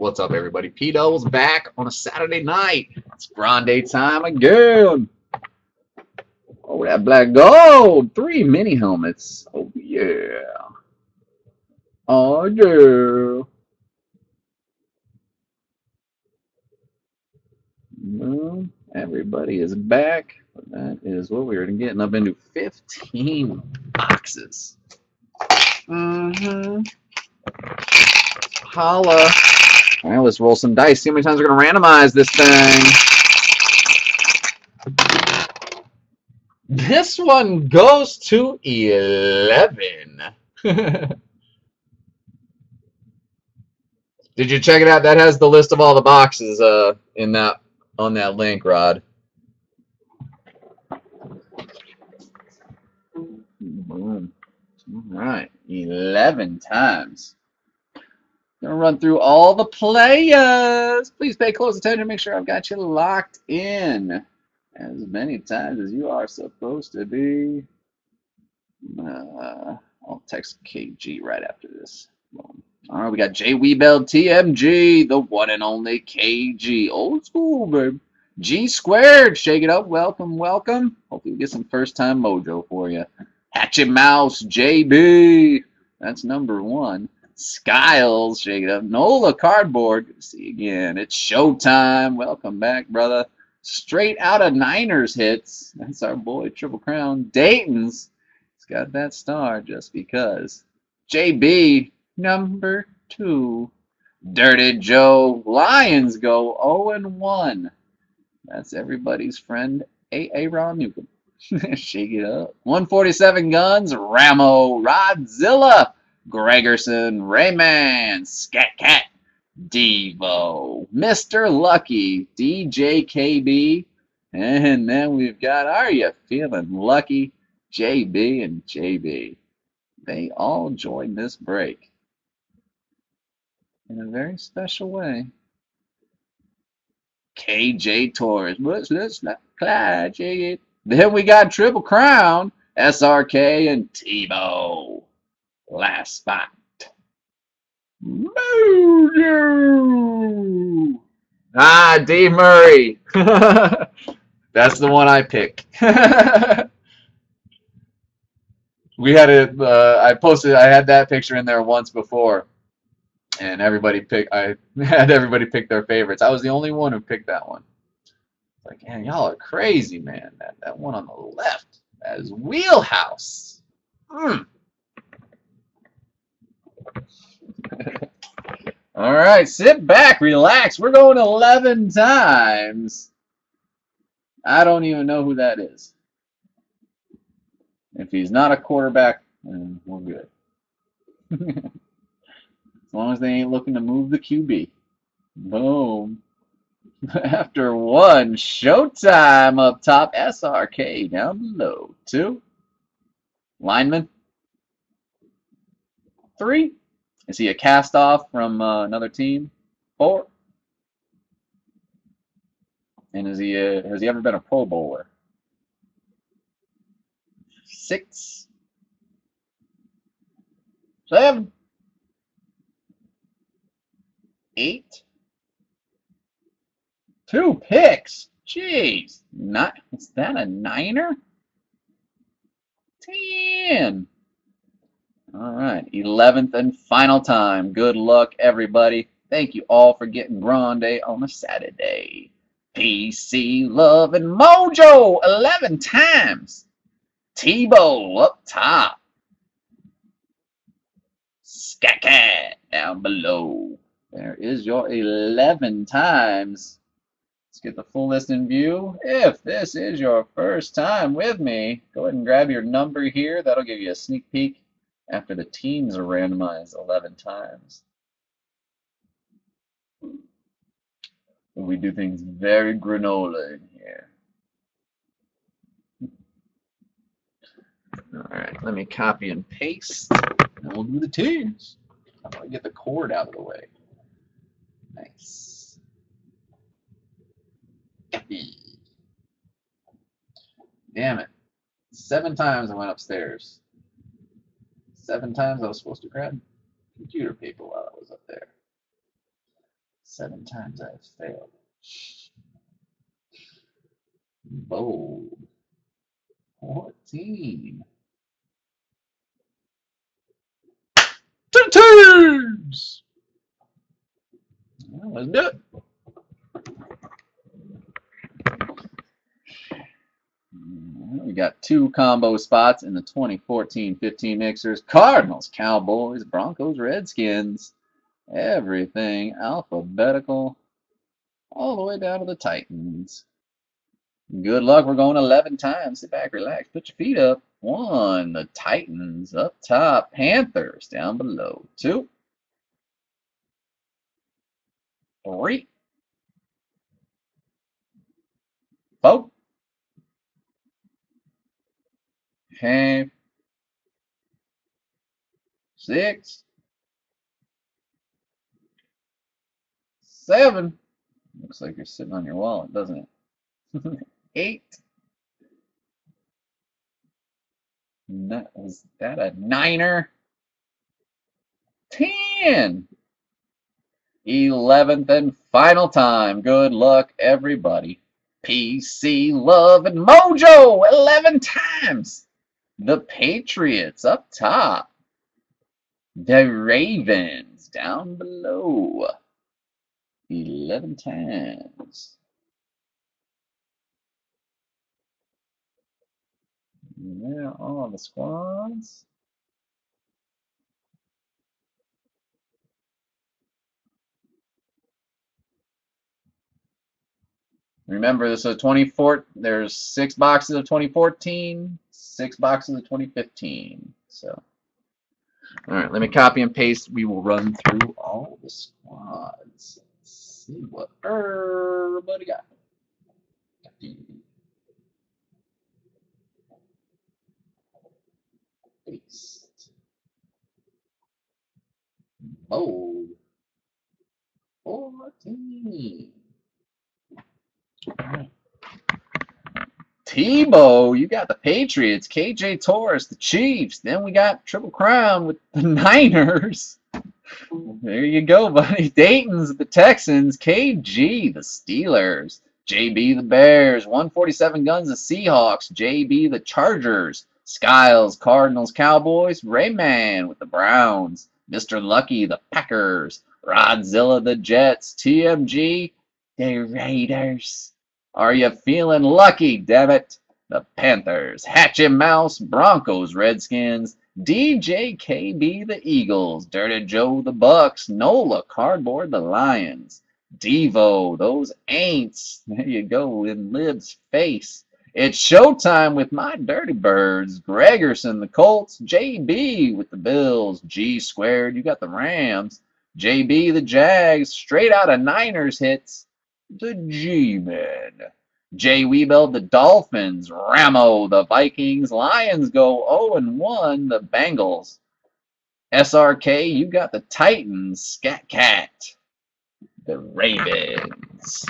What's up, everybody? P Double's back on a Saturday night. It's Grande time again. Oh, that black gold. Three mini helmets. Oh, yeah. Oh, yeah. Well, everybody is back. That is what we are getting up into 15 boxes. Mm-hmm. Holla. All right, let's roll some dice. See how many times we're going to randomize this thing. This one goes to 11. Did you check it out? That has the list of all the boxes uh, in that on that link, Rod. All right, 11 times. Gonna run through all the players. Please pay close attention. Make sure I've got you locked in as many times as you are supposed to be. Uh, I'll text KG right after this. All right, we got Jay Weebell, TMG, the one and only KG. Old school, babe. G squared, shake it up. Welcome, welcome. Hopefully, we get some first time mojo for you. Hatchet Mouse, JB. That's number one. Skiles, shake it up. Nola Cardboard, good to see you again. It's showtime. Welcome back, brother. Straight out of Niners hits. That's our boy, Triple Crown. Dayton's. He's got that star just because. JB, number two. Dirty Joe. Lions go 0 and 1. That's everybody's friend, A. Ron Newcomb. Shake it up. 147 guns. Ramo. Rodzilla. Gregerson, Rayman, Scat Cat, Devo, Mr. Lucky, DJKB, and then we've got Are You Feeling Lucky, JB and JB. They all joined this break in a very special way. KJ Torres, but let's this? Clyde, Then we got Triple Crown, SRK, and Tebow last spot. Mojo! Ah, Dave Murray. That's the one I picked. we had it. Uh, I posted. I had that picture in there once before, and everybody picked. I had everybody pick their favorites. I was the only one who picked that one. Like, man, y'all are crazy, man. That that one on the left. That is wheelhouse. Mm. All right, sit back, relax. We're going 11 times. I don't even know who that is. If he's not a quarterback, then we're good. as long as they ain't looking to move the QB. Boom. After one, Showtime up top, SRK down below. Two. Lineman. Three. Is he a cast off from uh, another team? Four. And is he a, has he ever been a Pro Bowler? Six. Seven. Eight. Two picks. Jeez. Not is that a niner? Ten. All right, 11th and final time. Good luck, everybody. Thank you all for getting Grande on a Saturday. PC Love and Mojo 11 times. Tebow up top. Scat down below. There is your 11 times. Let's get the full list in view. If this is your first time with me, go ahead and grab your number here. That'll give you a sneak peek after the teams are randomized 11 times. We do things very granola in here. All right, let me copy and paste, and we'll do the teams. Gonna get the cord out of the way. Nice. Damn it. Seven times I went upstairs seven times I was supposed to grab computer paper while I was up there. Seven times I've failed. Bold. 14. Two turns! Well, let's do it. We got two combo spots in the 2014-15 mixers. Cardinals, Cowboys, Broncos, Redskins. Everything alphabetical all the way down to the Titans. Good luck. We're going 11 times. Sit back, relax, put your feet up. One, the Titans up top. Panthers down below. Two. Three. Four. Five. Six. Seven. Looks like you're sitting on your wallet, doesn't it? Eight. That was that a niner? Ten. Eleventh and final time. Good luck, everybody. PC, love, and mojo. Eleven times. The Patriots up top. The Ravens down below. 11 times. Yeah, all the squads. Remember, this is a 24. There's six boxes of 2014, six boxes of 2015. So, all right, let me copy and paste. We will run through all the squads Let's see what everybody got. Paste. Bold. 14. Tebow, you got the Patriots, KJ Torres, the Chiefs. Then we got Triple Crown with the Niners. There you go, buddy. Dayton's the Texans, KG the Steelers, JB the Bears, 147 Guns the Seahawks, JB the Chargers, Skiles Cardinals Cowboys, Rayman with the Browns, Mr. Lucky the Packers, Rodzilla the Jets, TMG the Raiders. Are you feeling lucky, it? The Panthers, Hatchet Mouse, Broncos, Redskins, DJKB the Eagles, Dirty Joe the Bucs, Nola Cardboard the Lions, Devo those ain'ts. There you go in Lib's face. It's showtime with my Dirty Birds, Gregerson the Colts, JB with the Bills, G squared you got the Rams, JB the Jags, straight out of Niners hits, the G-Men. Jay Weebel, the Dolphins. Ramo, the Vikings. Lions go 0-1, the Bengals. SRK, you got the Titans. Scat Cat, the Ravens.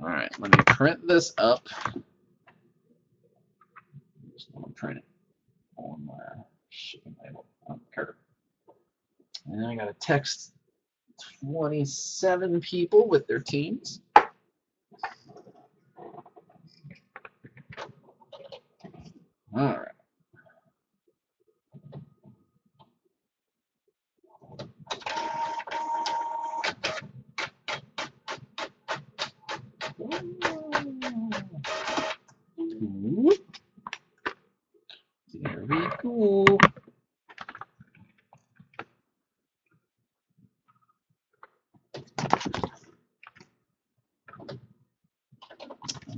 All right, let me print this up. Just want to print it on my shipping label the curve. And then I got a text 27 people with their teams. All right. There we go.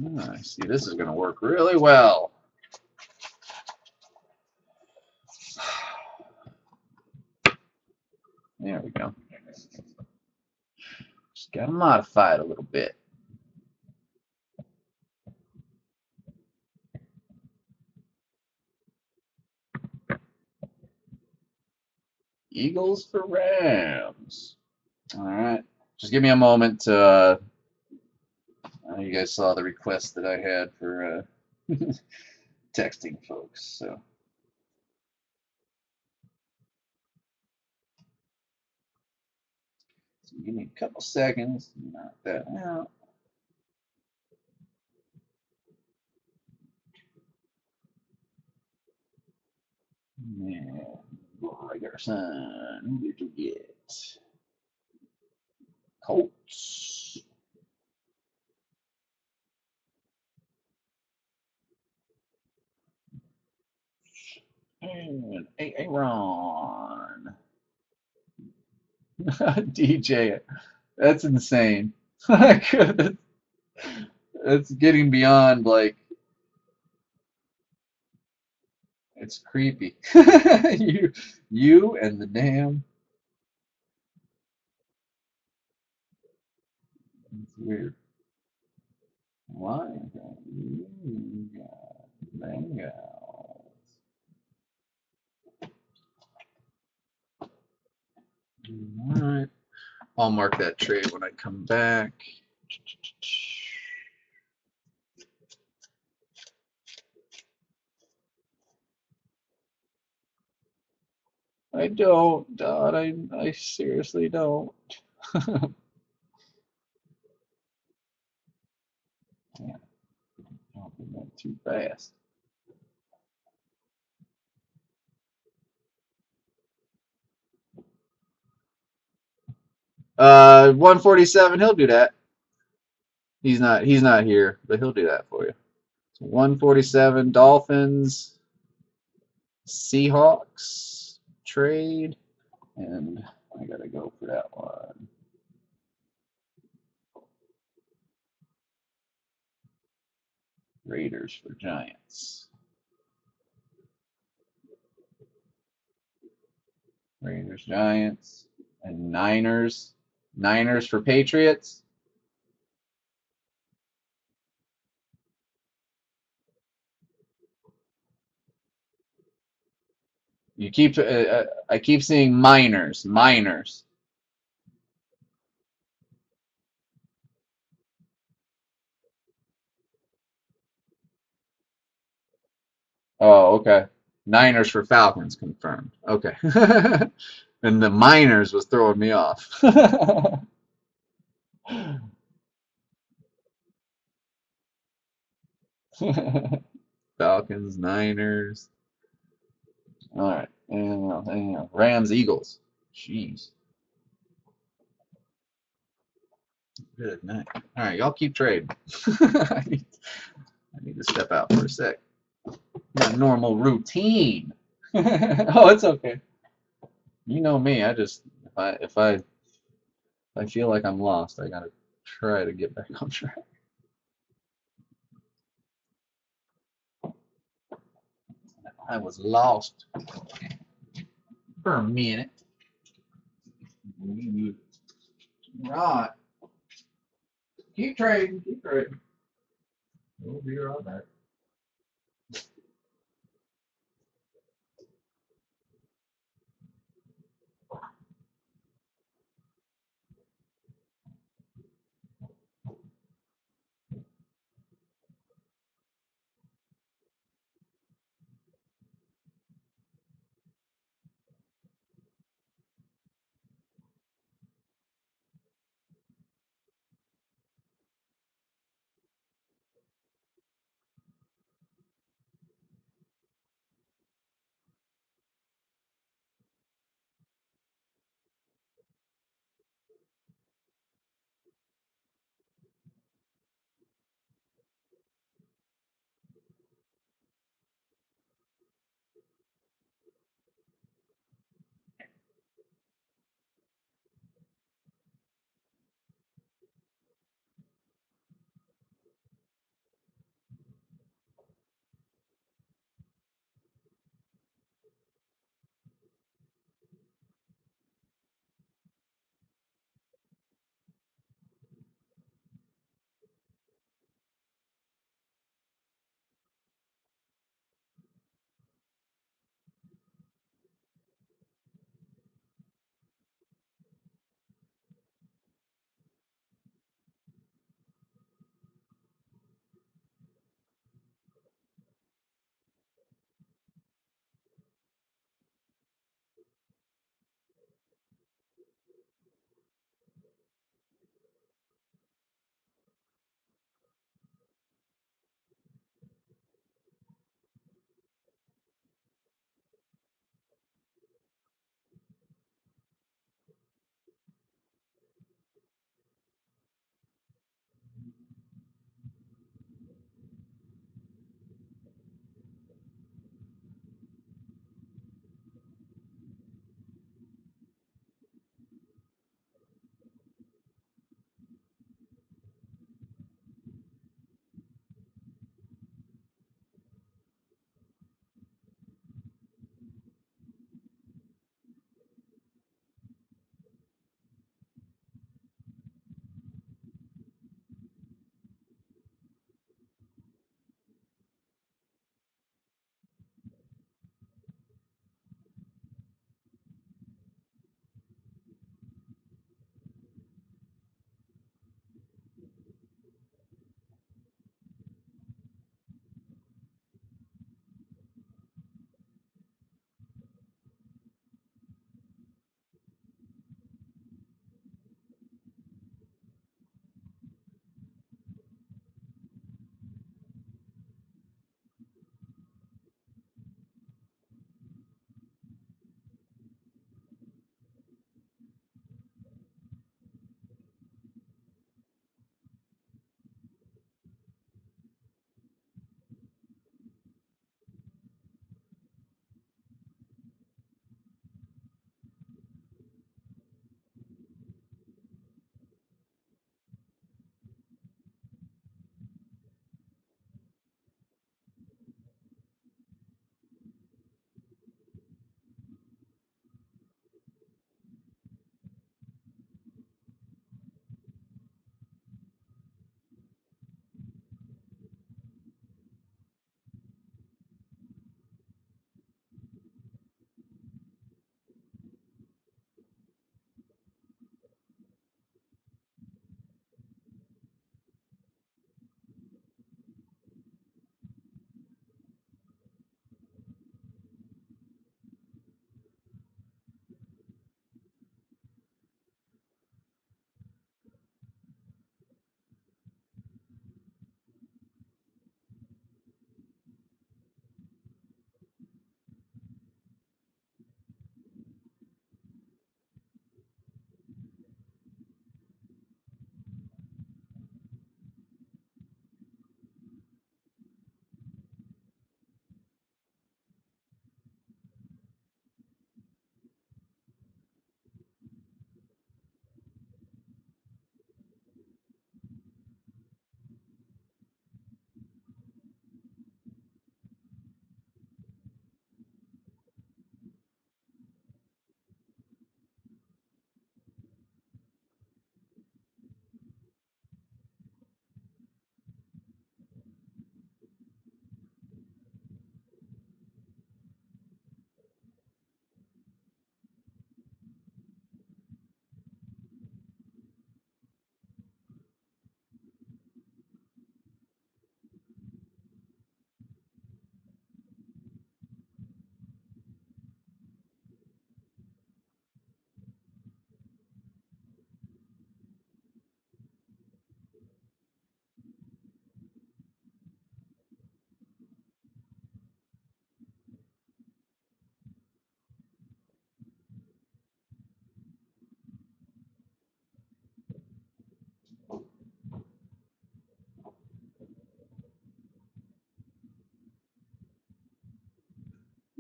Ah, I see this is going to work really well. There we go. Just got to modify it a little bit. Eagles for Rams. All right. Just give me a moment to. Uh, you guys saw the request that I had for uh, texting folks. So. So give me a couple seconds. Knock that out. Yeah, Gregerson. Who did you get? Colts. And Aaron. DJ. That's insane. That's getting beyond like it's creepy. you you and the damn it's weird. Why? Mango. All right. I'll mark that trade when I come back. I don't, Dot. I, I seriously don't. yeah. Don't do that too fast. Uh, 147. He'll do that. He's not. He's not here, but he'll do that for you. So 147. Dolphins. Seahawks trade, and I gotta go for that one. Raiders for Giants. Raiders, Giants, and Niners. Niners for Patriots. You keep, uh, uh, I keep seeing minors, minors. Oh, okay. Niners for Falcons confirmed. Okay. and the minors was throwing me off. Falcons, Niners. All right. And Rams, Eagles. Jeez. Good night. All right, y'all keep trading. I, need, I need to step out for a sec. My normal routine. oh, it's okay. You know me. I just if I if I if I feel like I'm lost, I gotta try to get back on track. I was lost for a minute. Right. Keep trading, keep trading. We'll be right back.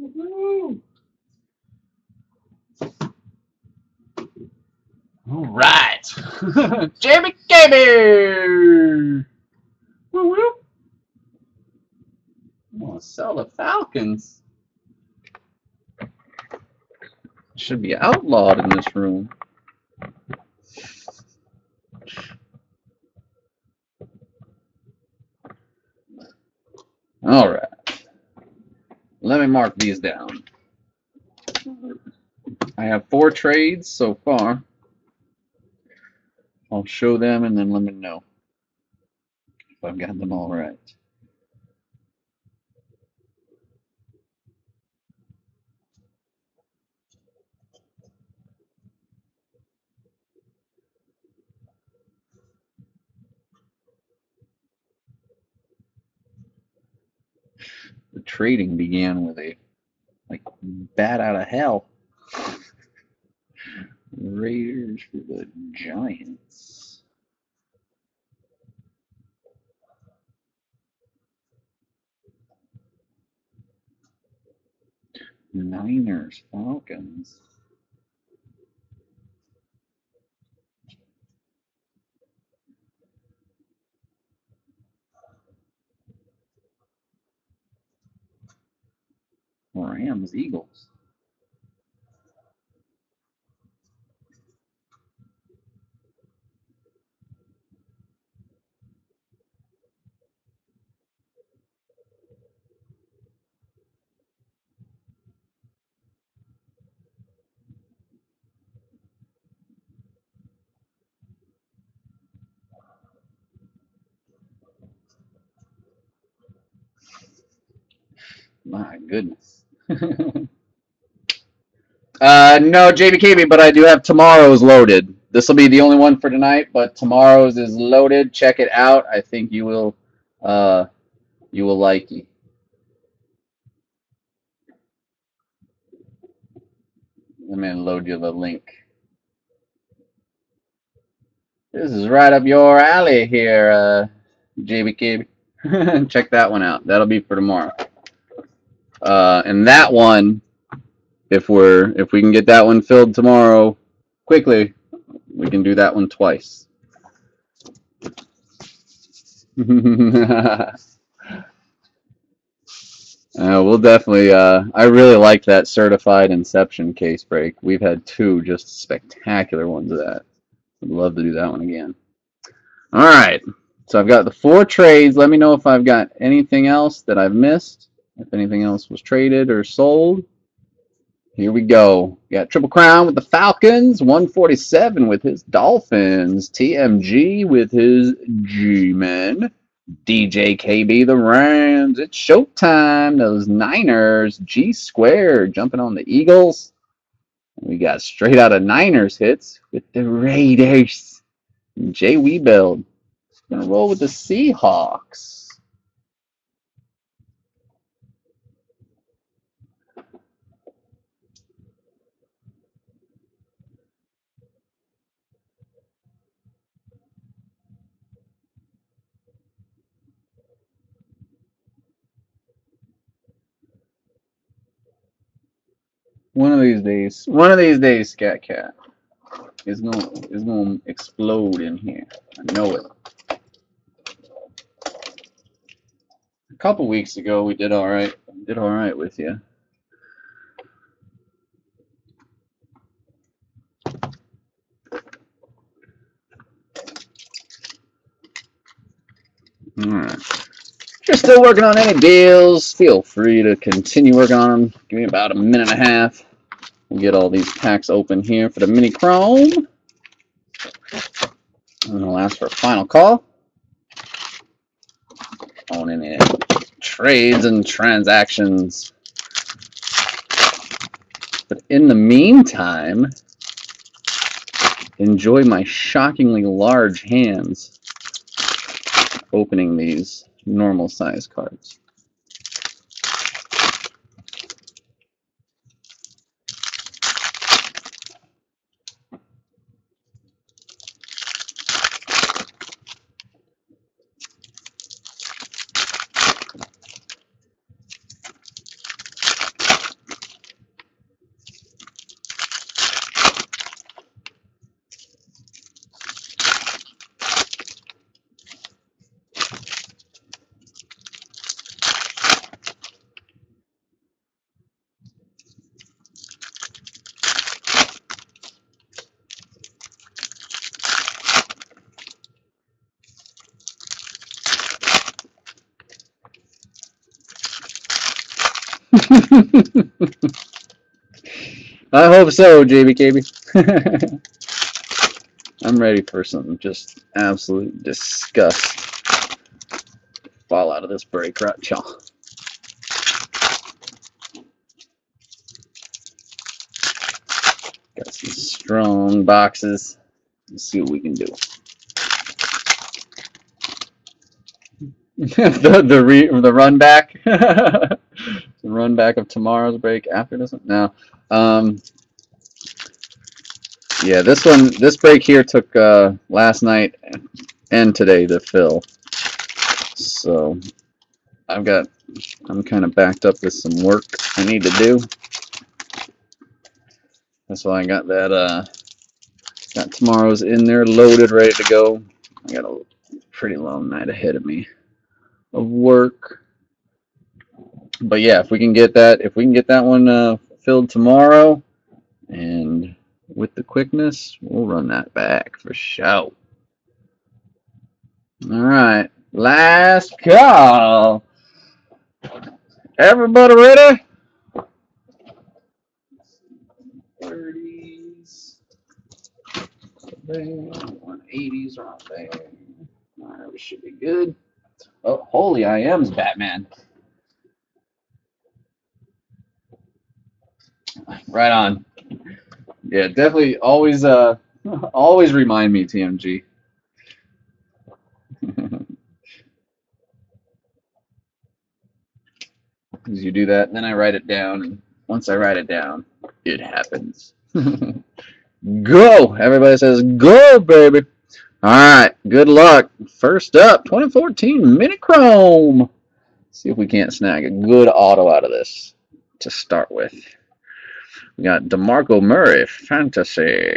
Woo-hoo. All right. Jamie Gamer. Woo woo. I'm gonna sell the Falcons. Should be outlawed in this room. All right. Let me mark these down. I have four trades so far. I'll show them and then let me know if I've got them all right. The trading began with a like bat out of hell. Raiders for the Giants. Niners, Falcons. Rams, Eagles. My goodness. uh, no, JBKB, but I do have tomorrow's loaded. This will be the only one for tonight, but tomorrow's is loaded. Check it out. I think you will, uh, you will like it. Let me load you the link. This is right up your alley here, uh, JBKB. Check that one out. That'll be for tomorrow. Uh, and that one, if we're if we can get that one filled tomorrow quickly, we can do that one twice. uh, we'll definitely. Uh, I really like that certified Inception case break. We've had two just spectacular ones of that. I'd love to do that one again. All right. So I've got the four trades. Let me know if I've got anything else that I've missed if anything else was traded or sold. Here we go. We got Triple Crown with the Falcons, 147 with his Dolphins, TMG with his G-Men, DJ KB the Rams. It's showtime. Those Niners, G squared jumping on the Eagles. We got straight out of Niners hits with the Raiders. Jay Weebeld. Gonna roll with the Seahawks. One of these days, one of these days, Scat Cat is gonna is gonna explode in here. I know it. A couple weeks ago, we did all right. Did all right with you. All right. If you're still working on any deals, feel free to continue working on them. Give me about a minute and a half. We'll get all these packs open here for the mini chrome. And I'll ask for a final call on any trades and transactions. But in the meantime, enjoy my shockingly large hands opening these normal size cards. I hope so, JBKB. I'm ready for some just absolute disgust. Fall out of this break right, y'all. Got some strong boxes. Let's see what we can do. the the re, the run back, the run back of tomorrow's break after this one. No, um, yeah, this one, this break here took uh, last night and today to fill. So I've got, I'm kind of backed up with some work I need to do. That's why I got that, uh, got tomorrow's in there loaded, ready to go. I got a pretty long night ahead of me of work. But yeah, if we can get that, if we can get that one uh, filled tomorrow, and with the quickness, we'll run that back for show. All right, last call. Everybody ready? 30s. 180s around there. All right, we should be good. Oh, holy I am's Batman. Right on. Yeah, definitely always uh always remind me, TMG. Because you do that, then I write it down, and once I write it down, it happens. go! Everybody says go, baby. All right, good luck. First up, 2014 Mini Chrome. See if we can't snag a good auto out of this to start with. We got DeMarco Murray, Fantasy.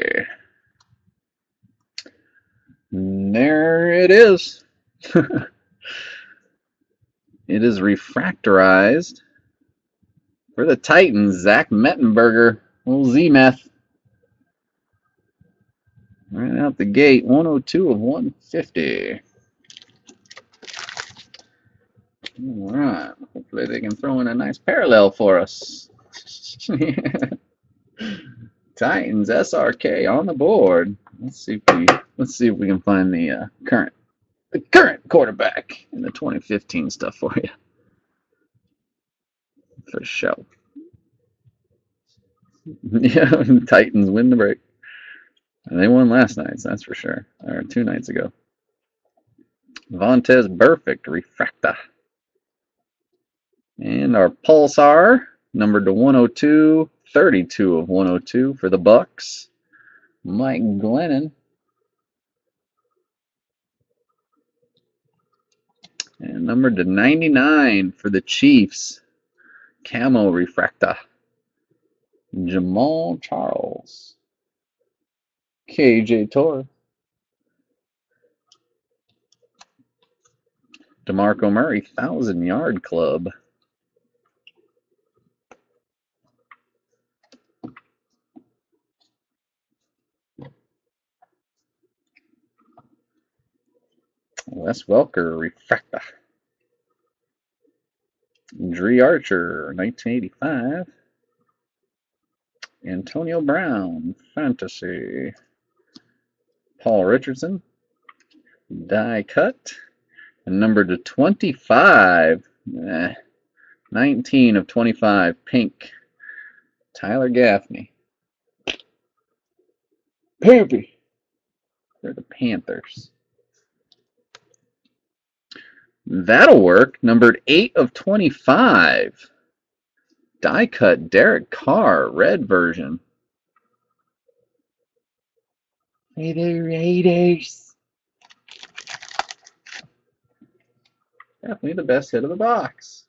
There it is. it is refractorized for the Titans, Zach Mettenberger, little Z-Meth. Right out the gate, 102 of 150. All right. Hopefully they can throw in a nice parallel for us. Titans SRK on the board. Let's see if we let's see if we can find the uh, current the current quarterback in the 2015 stuff for you. For sure. yeah, Titans win the break. And they won last night, so that's for sure. Or two nights ago. Vontaze Burfict Refracta. And our Pulsar, numbered to 102, 32 of 102 for the Bucs. Mike Glennon. And number to 99 for the Chiefs. Camo Refracta. Jamaal Charles. KJ Torre. DeMarco Murray, Thousand Yard Club. Wes Welker, Refracta. Dri Archer, 1985. Antonio Brown, Fantasy. Paul Richardson, die cut. And number to 25, eh, 19 of 25, pink. Tyler Gaffney. Poopy. They're the Panthers. That'll work. Numbered 8 of 25. Die cut Derek Carr, red version. Hey there, Raiders. Definitely the best hit of the box.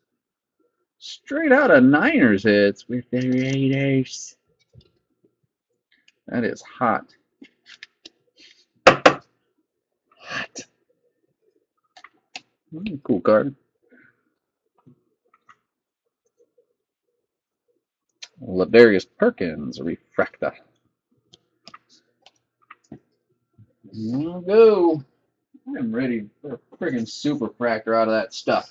Straight out of Niners hits with the Raiders. That is hot. Hot. Cool card. Ladarius Perkins, Refracta. We'll go. I'm ready for a friggin' super fractor out of that stuff.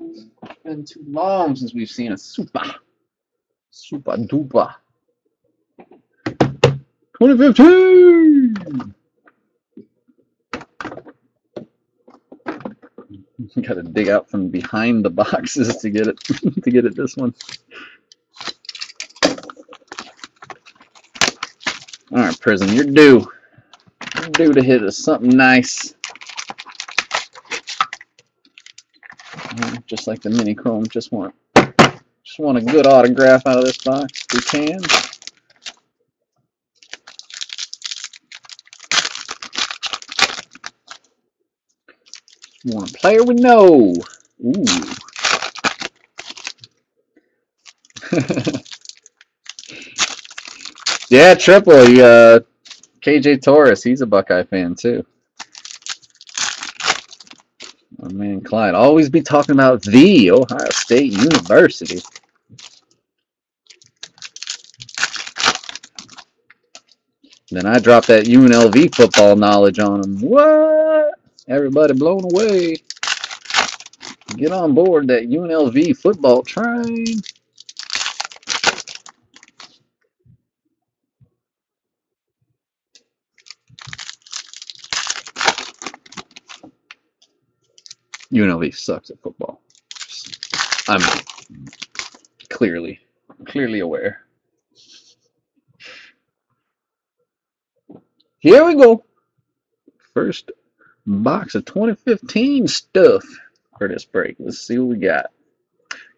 It's been too long since we've seen a super, super duper. 2015! Got to dig out from behind the boxes to get it to get it this one. All right, Prizm, you're due. You're due to hit us something nice. Mm-hmm, just like the mini chrome, just want just want a good autograph out of this box if we can. Want a player we know. Ooh. yeah, triple. Uh, KJ Torres, he's a Buckeye fan too. My man Clyde. Always be talking about the Ohio State University. Then I drop that UNLV football knowledge on him. What? Everybody blown away. Get on board that UNLV football train. UNLV sucks at football. I'm clearly, clearly aware. Here we go. First box of 2015 stuff for this break. Let's see what we got.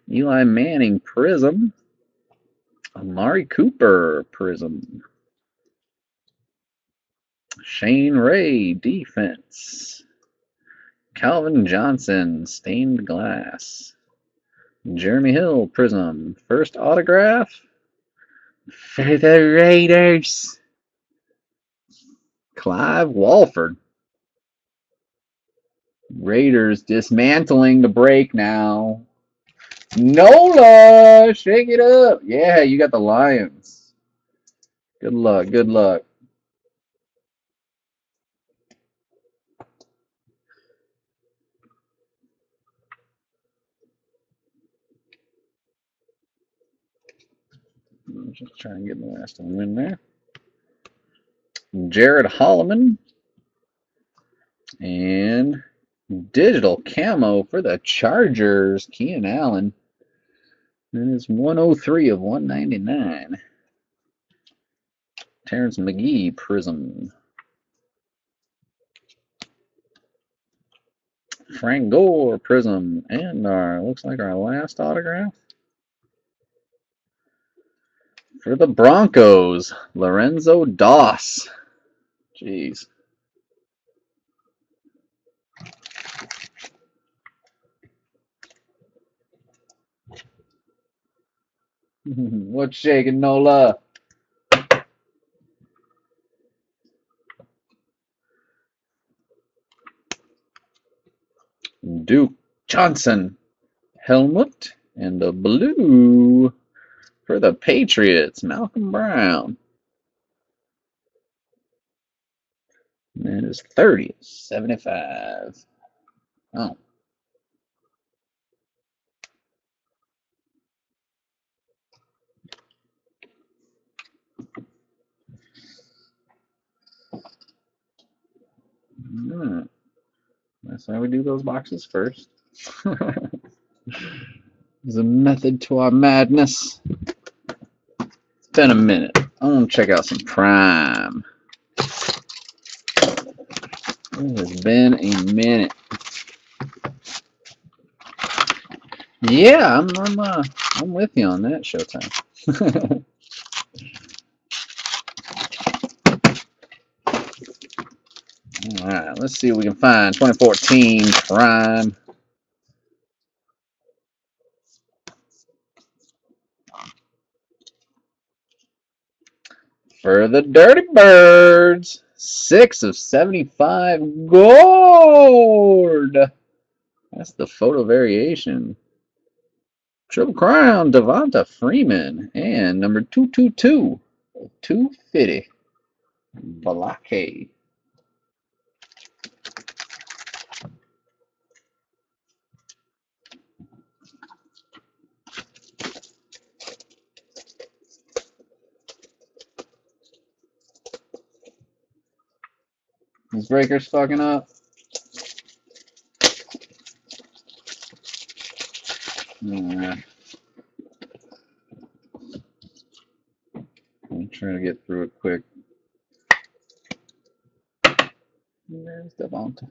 Eli Manning Prizm. Amari Cooper Prizm. Shane Ray Defense. Calvin Johnson Stained Glass. Jeremy Hill Prizm. First autograph for the Raiders. Clive Walford. Raiders dismantling the break now. Nola, shake it up. Yeah, you got the Lions. Good luck. Good luck. Just trying to get the last one in there. Jared Holloman. And digital camo for the Chargers, Keenan Allen. That is 103 of 199. Terrence McGee Prizm. Frank Gore Prizm. And our looks like our last autograph. For the Broncos, Lorenzo Doss. Jeez. What's shaking, Nola? Duke Johnson helmet and a blue for the Patriots, Malcom Brown. And That is 30, 75. Oh. Hmm. That's why we do those boxes first. There's a method to our madness. It's been a minute. I want to check out some Prime. It has been a minute. Yeah, I'm I'm uh, I'm with you on that Showtime. Let's see what we can find. 2014 Prime. For the Dirty Birds, 6 of 75 gold. That's the photo variation. Triple Crown, Devonta Freeman. And number 222, 250, Balake. Breakers fucking up. Alright. I'm trying to get through it quick. There's Devonta.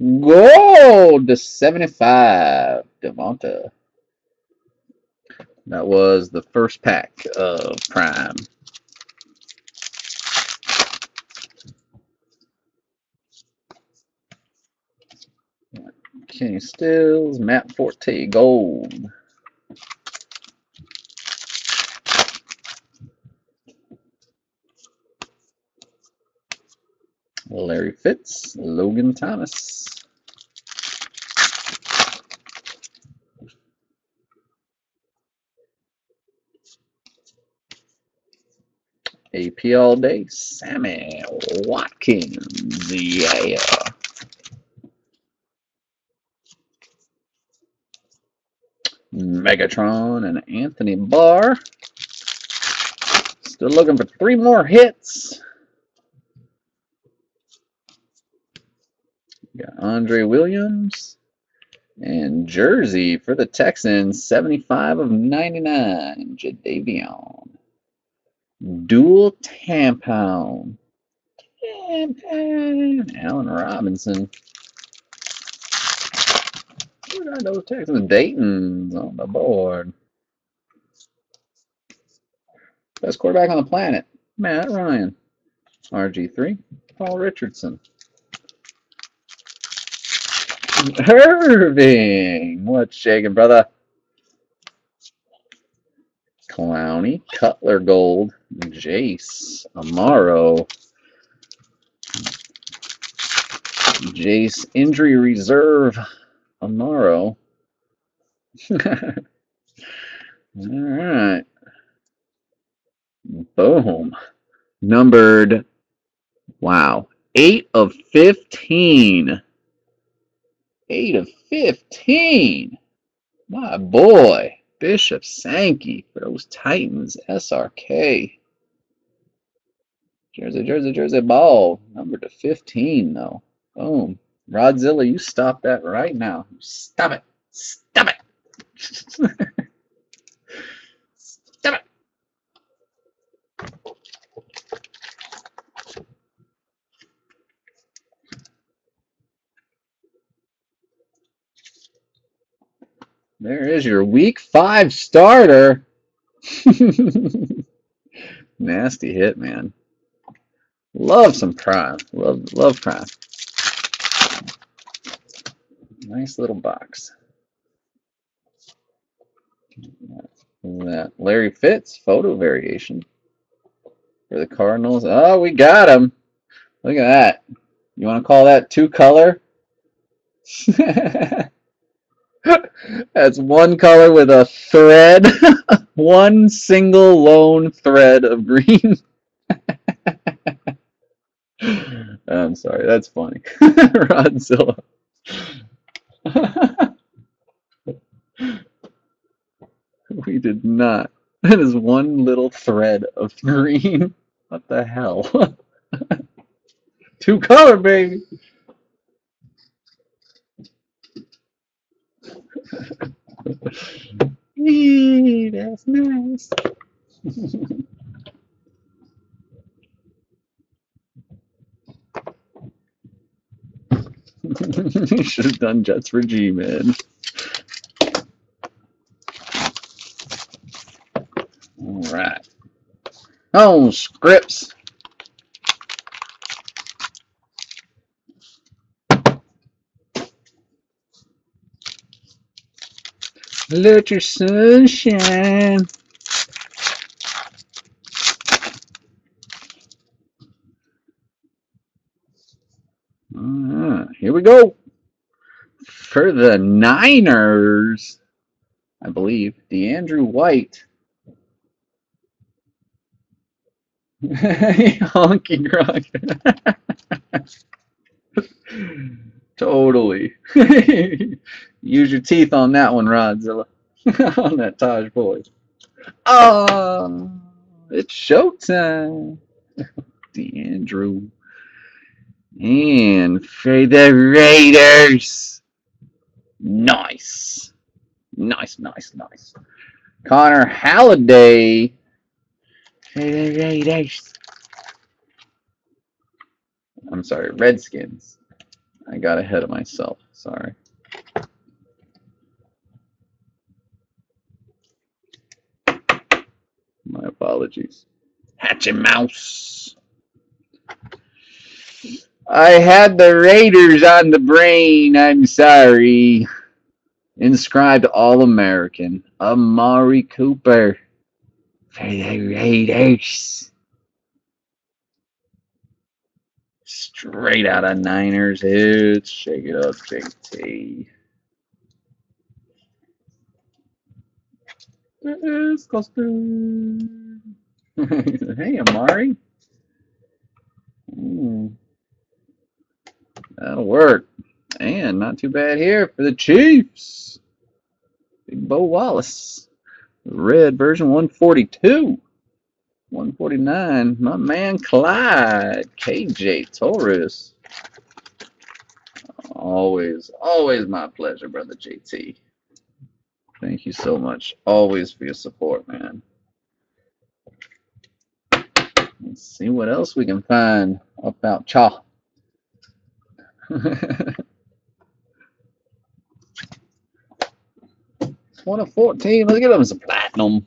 Gold to 75, Devonta. That was the first pack of Prime. Kenny Stills, Matt Forte, gold. Larry Fitz, Logan Thomas. AP all day, Sammy Watkins, yeah. Megatron and Anthony Barr. Still looking for three more hits. Got Andre Williams and Jersey for the Texans, 75 of 99, Jadeveon. Dual tampon. Tampon. Allen Robinson. Those Texans? Dayton's on oh, the board. Best quarterback on the planet, Matt Ryan. RG3, Paul Richardson. Irving, what's shaking, brother? Clowney, Cutler Gold, Jace, Amaro, Jace Injury Reserve, Amaro. All right. Boom. Numbered, wow, 8 of 15. 8 of 15. My boy, Bishop Sankey for those Titans, SRK. Jersey, Jersey, Jersey ball. Number to 15, though. Boom. Rodzilla, you stop that right now. Stop it. Stop it. stop it. There is your week five starter. Nasty hit, man. Love some prime. Love love prime. Nice little box. That Larry Fitz photo variation for the Cardinals. Oh, we got him. Look at that. You want to call that two color? That's one color with a thread, one single lone thread of green. I'm sorry, that's funny. Rodzilla. we did not. That is one little thread of green. What the hell? Two color, baby. That's nice. You should have done Jets for G, man. All right. Oh, scripts. Let your sun shine. Right, here we go. For the Niners, I believe, DeAndrew White. Honky Gronk. totally. Use your teeth on that one, Rodzilla. on that Taj Boyd. Oh, it's showtime. DeAndrew. And for the Raiders. Nice. Nice, nice, nice. Connor Halliday. For the Raiders. I'm sorry, Redskins. I got ahead of myself. Sorry. My apologies. Hatchet Mouse. I had the Raiders on the brain. I'm sorry. Inscribed All American. Amari Cooper. For the Raiders. Straight out of Niners hits. Shake it up, JT. Disgusting. hey, Amari. Hmm. That'll work. And not too bad here for the Chiefs. Big Bo Wallace. Red version 142. 149. My man Clyde. KJ Torres. Always, always my pleasure, brother JT. Thank you so much. Always for your support, man. Let's see what else we can find about Cha. One of 14. Let's get him some platinum.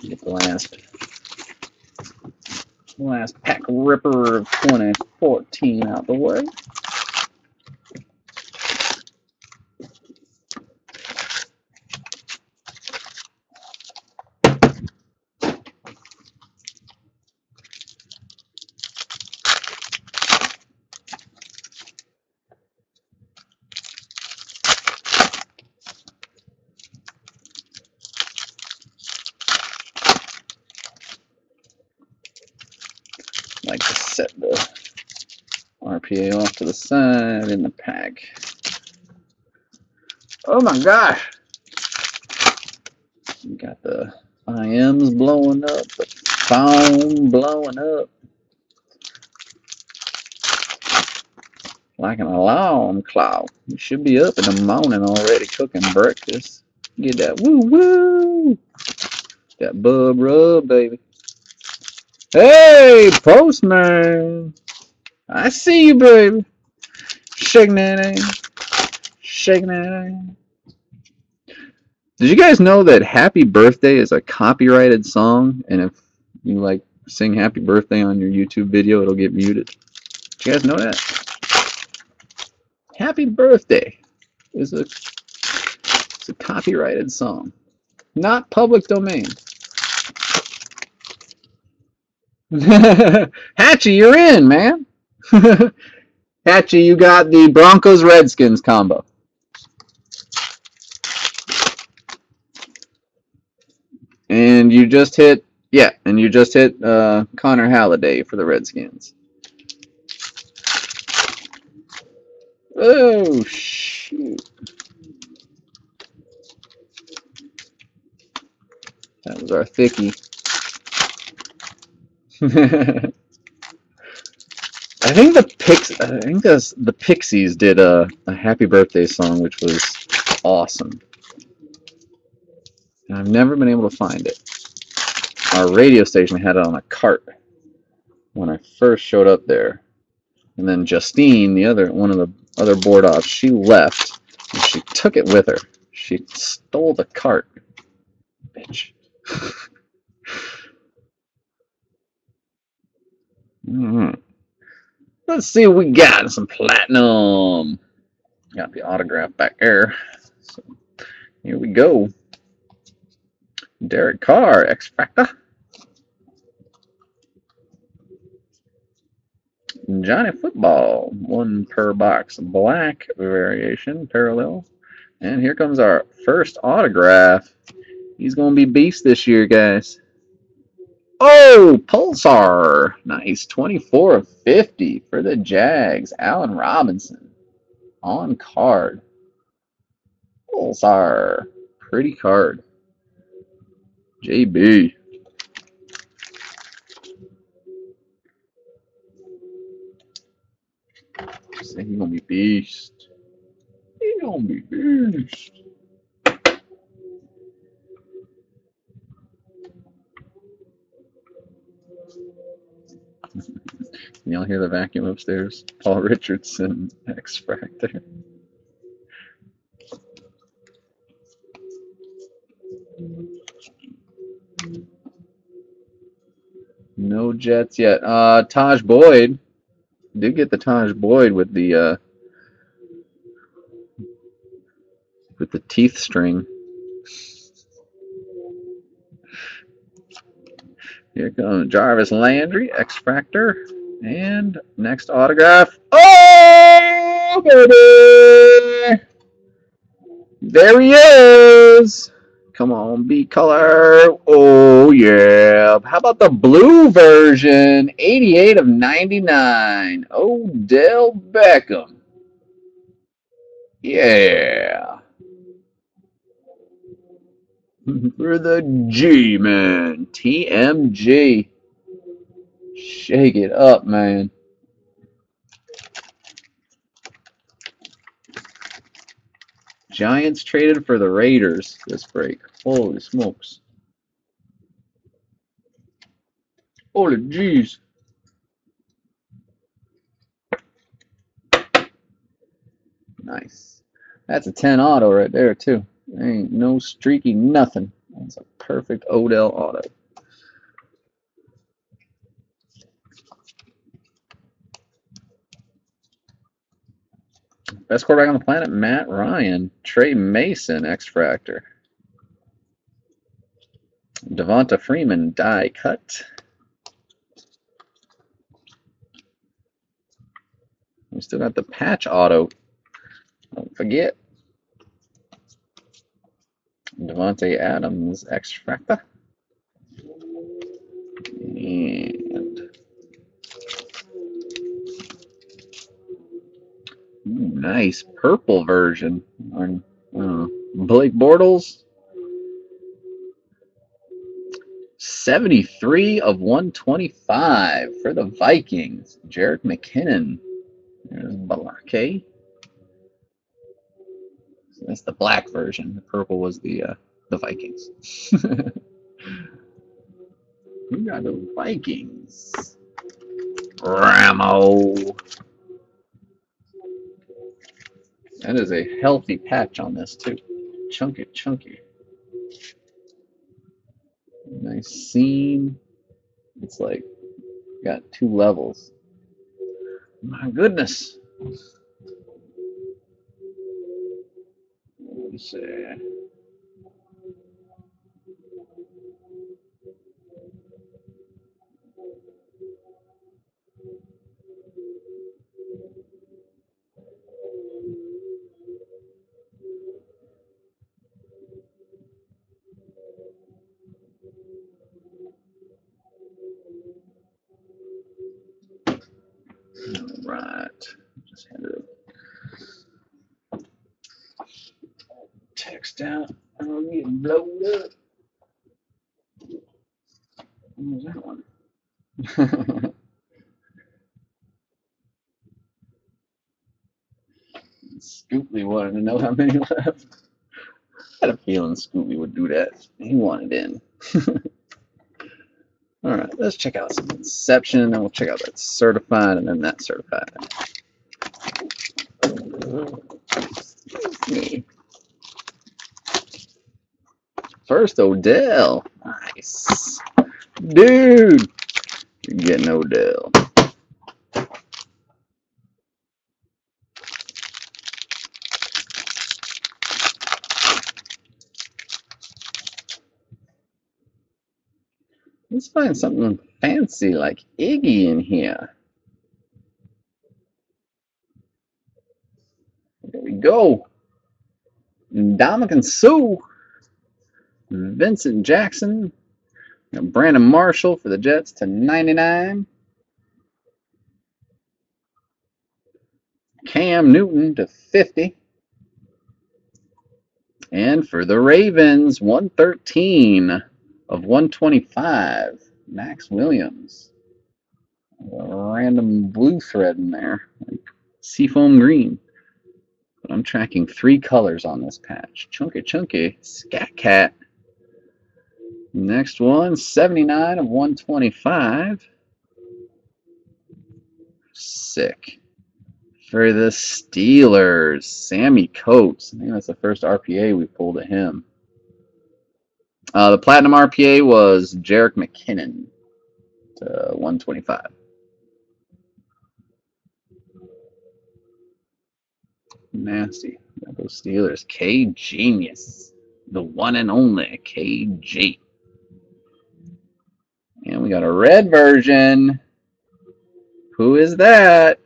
Get the last last pack ripper of 2014 out the way. like to set the Off to the side in the pack. Oh my gosh! Got the IMs blowing up, the foam blowing up. Like an alarm clock. You should be up in the morning already cooking breakfast. Get that woo woo! That bub rub, baby. Hey, postman. I see you, baby. Shaking that ass. Shaking that ass. Did you guys know that Happy Birthday is a copyrighted song? And if you like sing Happy Birthday on your YouTube video, it'll get muted. Did you guys know that? Happy Birthday is a, it's a copyrighted song. Not public domain. Hatchie, you're in, man. Hatchie, you got the Broncos Redskins combo. And you just hit, yeah, and you just hit uh, Connor Halliday for the Redskins. Oh, shoot. That was our thickie. I think the Pix I think this, the Pixies did a, a happy birthday song which was awesome. And I've never been able to find it. Our radio station had it on a cart when I first showed up there. And then Justine, the other one of the other board offs, she left and she took it with her. She stole the cart. Bitch. Mhm. Let's see what we got. Some platinum. Got the autograph back there. So here we go. Derek Carr, X Factor. Johnny Football, one per box, black variation, parallel. And here comes our first autograph. He's going to be beast this year, guys. Oh, Pulsar. Nice. 24 of 50 for the Jags. Allen Robinson on card. Pulsar. Pretty card. JB. Say he gonna be beast. He gonna be beast. Y'all hear the vacuum upstairs? Paul Richardson, X Factor. No Jets yet. Uh, Taj Boyd. Did get the Taj Boyd with the uh, with the teeth string. Here comes Jarvis Landry, X Factor, and next autograph. Oh, baby! There he is. Come on, B color. Oh, yeah. How about the blue version? 88 of 99. Odell Beckham. Yeah. For the G-Man. TMG. Shake it up, man. Giants traded for the Raiders this break. Holy smokes. Holy jeez. Nice. That's a 10 auto right there, too. Ain't no streaky nothing. That's a perfect Odell auto. Best quarterback on the planet, Matt Ryan. Tre Mason, X Fractor. Devonta Freeman, die cut. We still got the patch auto. Don't forget. Davante Adams, X Fractor. And nice purple version on uh, Blake Bortles. 73 of 125 for the Vikings. Jerick McKinnon. There's Balake. So that's the black version. The purple was the uh, the Vikings. we got the Vikings. Ramo. That is a healthy patch on this too. Chunky, chunky. Nice seam. It's like got two levels. My goodness. Let's see. Right. Just had to text out. I'm getting blown up. What was that one? Scoopy wanted to know how many left. I had a feeling Scoopy would do that. He wanted in. All right, let's check out some Inception, and we'll check out that certified, and then that certified. First, Odell. Nice. Dude, you're getting Odell. Let's find something fancy like Iggy in here. There we go. Dominican Sue. Vincent Jackson. Brandon Marshall for the Jets to 99. Cam Newton to 50. And for the Ravens, 113 of 125, Maxx Williams. A random blue thread in there. Like Seafoam green. But I'm tracking three colors on this patch. Chunky Chunky, Scat Cat. Next one, 79 of 125. Sick. For the Steelers, Sammie Coates. I think that's the first RPA we pulled at him. Uh, the Platinum RPA was Jerick McKinnon to 125. Nasty. Those Steelers. K Genius. The one and only KG. And we got a red version. Who is that?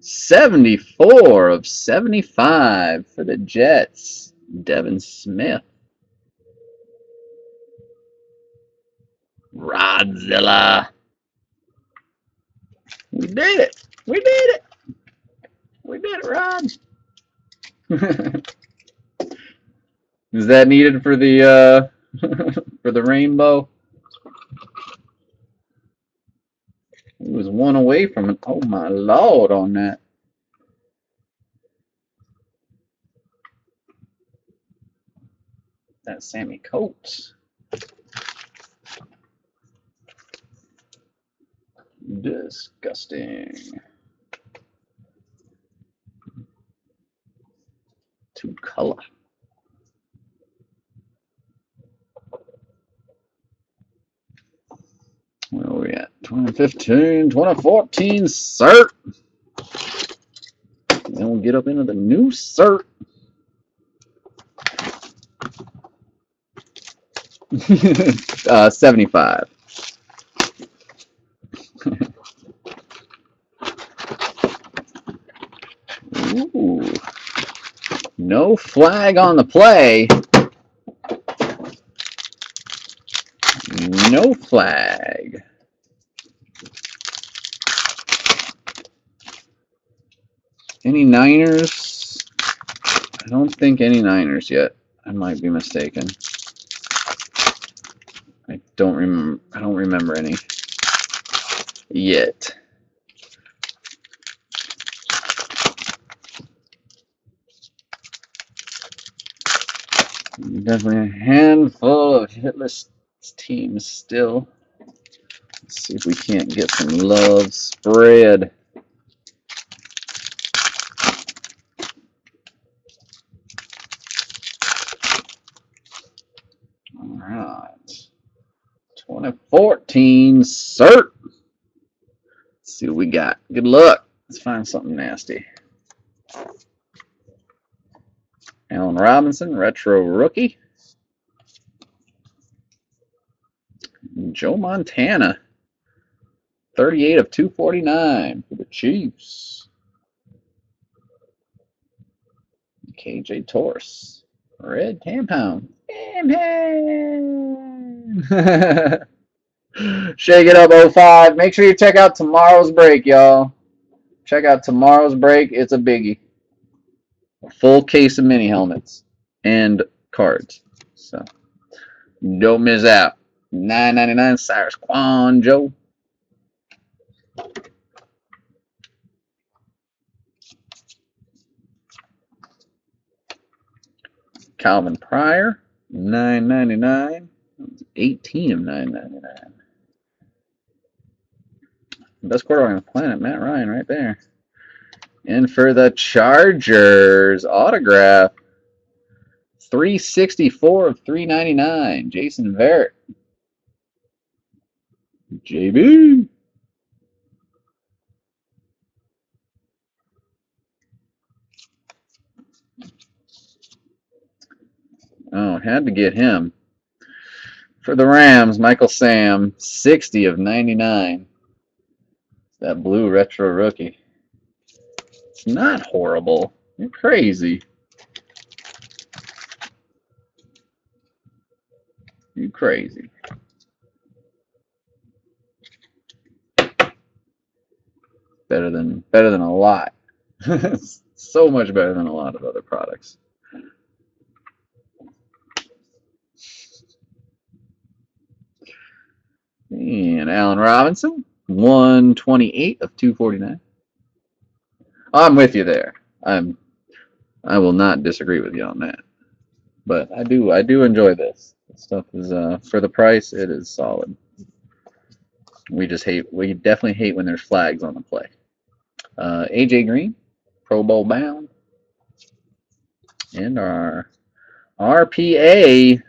74 of 75 for the Jets. Devin Smith. Rodzilla. We did it. We did it. We did it, Rod. Is that needed for the uh for the rainbow? He was one away from it. Oh my lord on that. That Sammie Coates. Disgusting. To color. Where are we at? 2015, 2014 cert. Then we'll get up into the new cert. uh, 75. Ooh. No flag on the play. No flag. Any Niners? I don't think any Niners yet. I might be mistaken. I don't remember. I don't remember any yet. Definitely a handful of hitless teams still. Let's see if we can't get some love spread. All right. 2014 cert. Let's see what we got. Good luck. Let's find something nasty. Allen Robinson, retro rookie. Joe Montana, 38 of 249 for the Chiefs. KJ Torres, red tampon. Shake it up 05. Make sure you check out tomorrow's break, y'all. Check out tomorrow's break. It's a biggie. A full case of mini helmets and cards. So don't miss out. Nine ninety nine Cyrus Joe. Calvin Pryor, nine ninety nine. Eighteen of nine ninety nine. Best quarterback on the planet, Matt Ryan, right there. And for the Chargers, autograph. 364 of 399. Jason Verrett. JB. Oh, had to get him. For the Rams, Michael Sam, 60 of 99. That blue retro rookie. It's not horrible. You're crazy. You crazy. Better than better than a lot. so much better than a lot of other products. And Allen Robinson, 128 of 249. I'm with you there. I'm I will not disagree with you on that. But I do I do enjoy this. This stuff is uh for the price it is solid. We just hate we definitely hate when there's flags on the play. Uh, AJ Green, Pro Bowl bound. And our RPA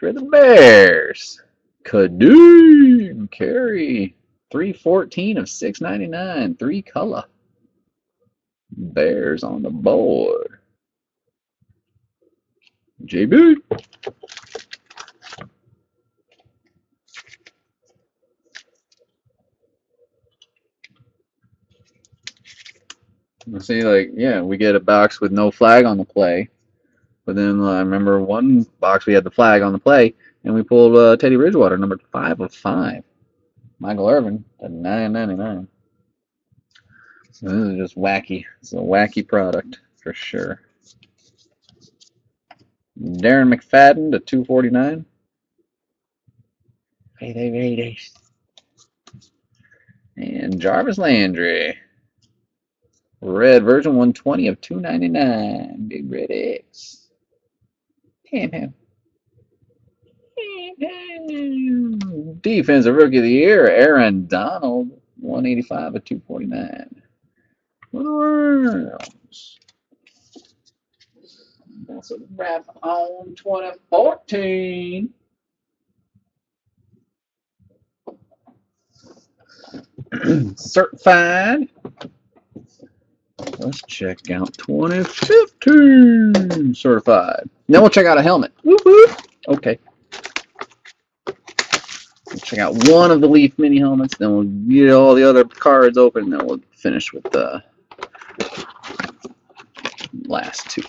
for the Bears. Ka'Deem Carey. 314 of 699. Three color. Bears on the board. JB. See, like, yeah, we get a box with no flag on the play. But then uh, I remember one box we had the flag on the play, and we pulled uh, Teddy Bridgewater, number five of five. Michael Irvin at nine ninety nine. So this is just wacky. It's a wacky product for sure. Darren McFadden to two forty nine. And Jarvis Landry. Red version 120 of 299. Big Red X. Ham ham. Defensive Rookie of the Year, Aaron Donald, 185 of 249. Rams. That's a wrap on 2014. Certified. Let's check out 2015 certified. Then we'll check out a helmet. Okay. We'll check out one of the Leaf mini helmets, then we'll get all the other cards open, and then we'll finish with the last two.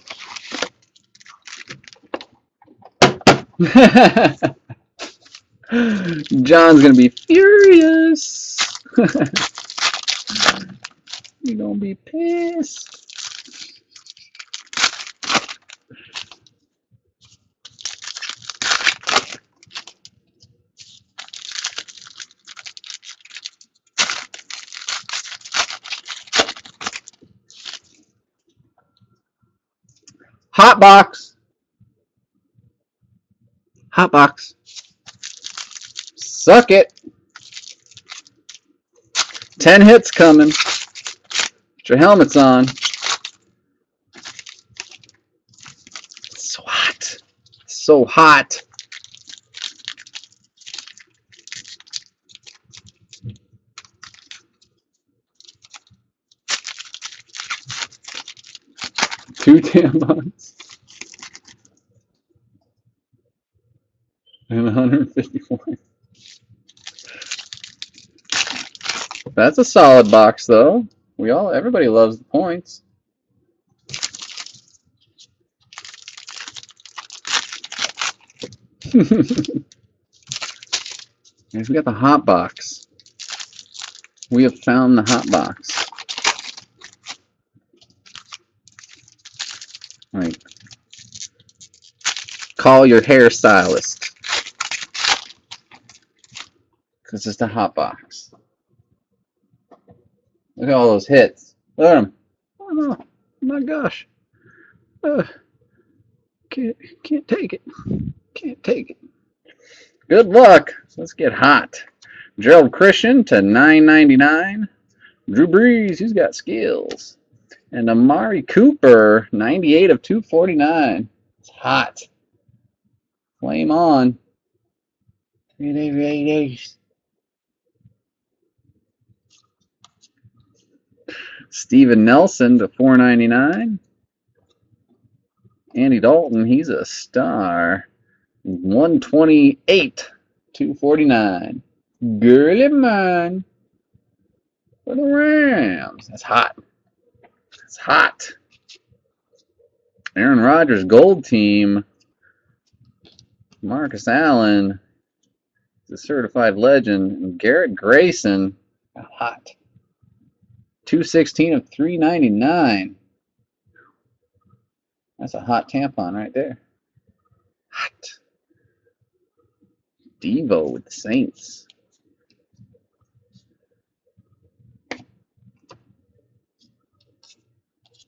John's gonna be furious. You're gonna be pissed. Hot box. Hot box. Suck it. Ten hits coming. Put your helmets on. It's so hot. It's so hot. Two tampons. And 154. That's a solid box, though. We all, everybody loves the points. Yes, we got the hot box. We have found the hot box. Right. Call your hairstylist. Because it's the hot box. Look at all those hits. Look at them. Oh no. my gosh. Uh, can't, can't take it. Can't take it. Good luck. Let's get hot. Gerald Christian to 9.99. Drew Brees, he's got skills. And Amari Cooper, 98 of 249. It's hot. Flame on. Three days, eight days. Steven Nelson to 499. Andy Dalton, he's a star. 128 249. Girly man. For the Rams. That's hot. It's hot. Aaron Rodgers gold team. Marcus Allen. The certified legend. Garrett Grayson. Hot. 216 of 399. That's a hot tampon right there. Hot. Devo with the Saints.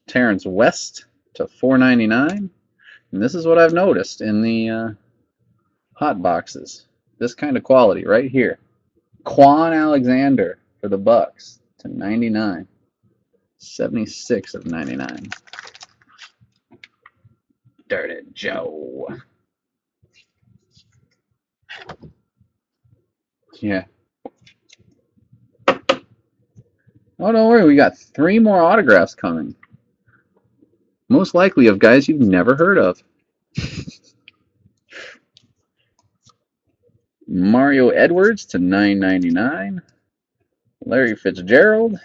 Terrance West to 4.99. And this is what I've noticed in the uh, hot boxes. This kind of quality right here. Kwon Alexander for the Bucs to 99. 76 of 99. Dirty Joe. Yeah. Oh, don't worry. We got three more autographs coming. Most likely of guys you've never heard of. Mario Edwards to 9.99. Larry Fitzgerald.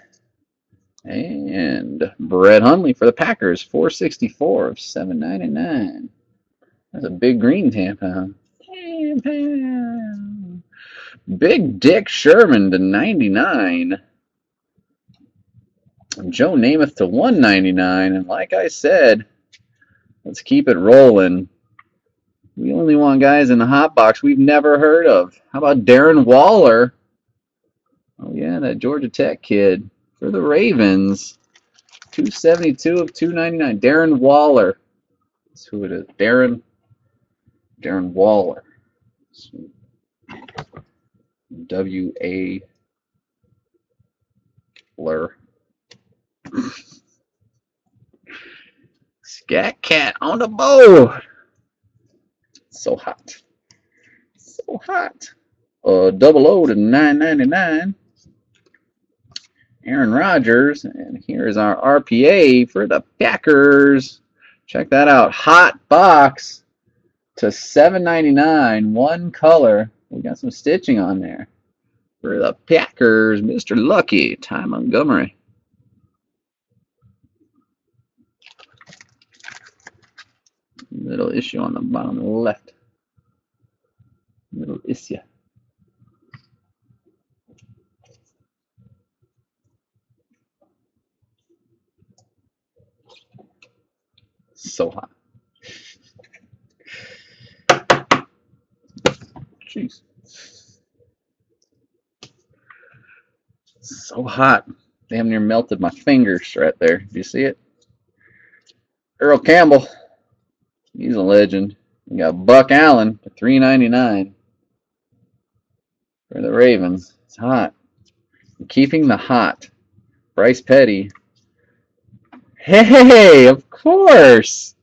And Brett Hundley for the Packers, 464 of 799. That's a big green Tampa. Tampa. Big Dick Sherman to 99. Joe Namath to 199. And like I said, let's keep it rolling. We only want guys in the hot box we've never heard of. How about Darren Waller? Oh yeah, that Georgia Tech kid for the Ravens. 272 of 299. Darren Waller. That's who it is. Darren Darren Waller. W A Ler. Scat Cat on the board. So hot. So hot. Uh, double O to 999. Aaron Rodgers. And here's our RPA for the Packers. Check that out. Hot box to 7.99. One color. We got some stitching on there. For the Packers, Mr. Lucky, Ty Montgomery. Little issue on the bottom left. Little issue. So hot. Jeez. So hot. Damn near melted my fingers right there. Do you see it? Earl Campbell. He's a legend. We got Buck Allen for three ninety nine for the Ravens. It's hot. Keeping the hot. Bryce Petty. Hey, of course.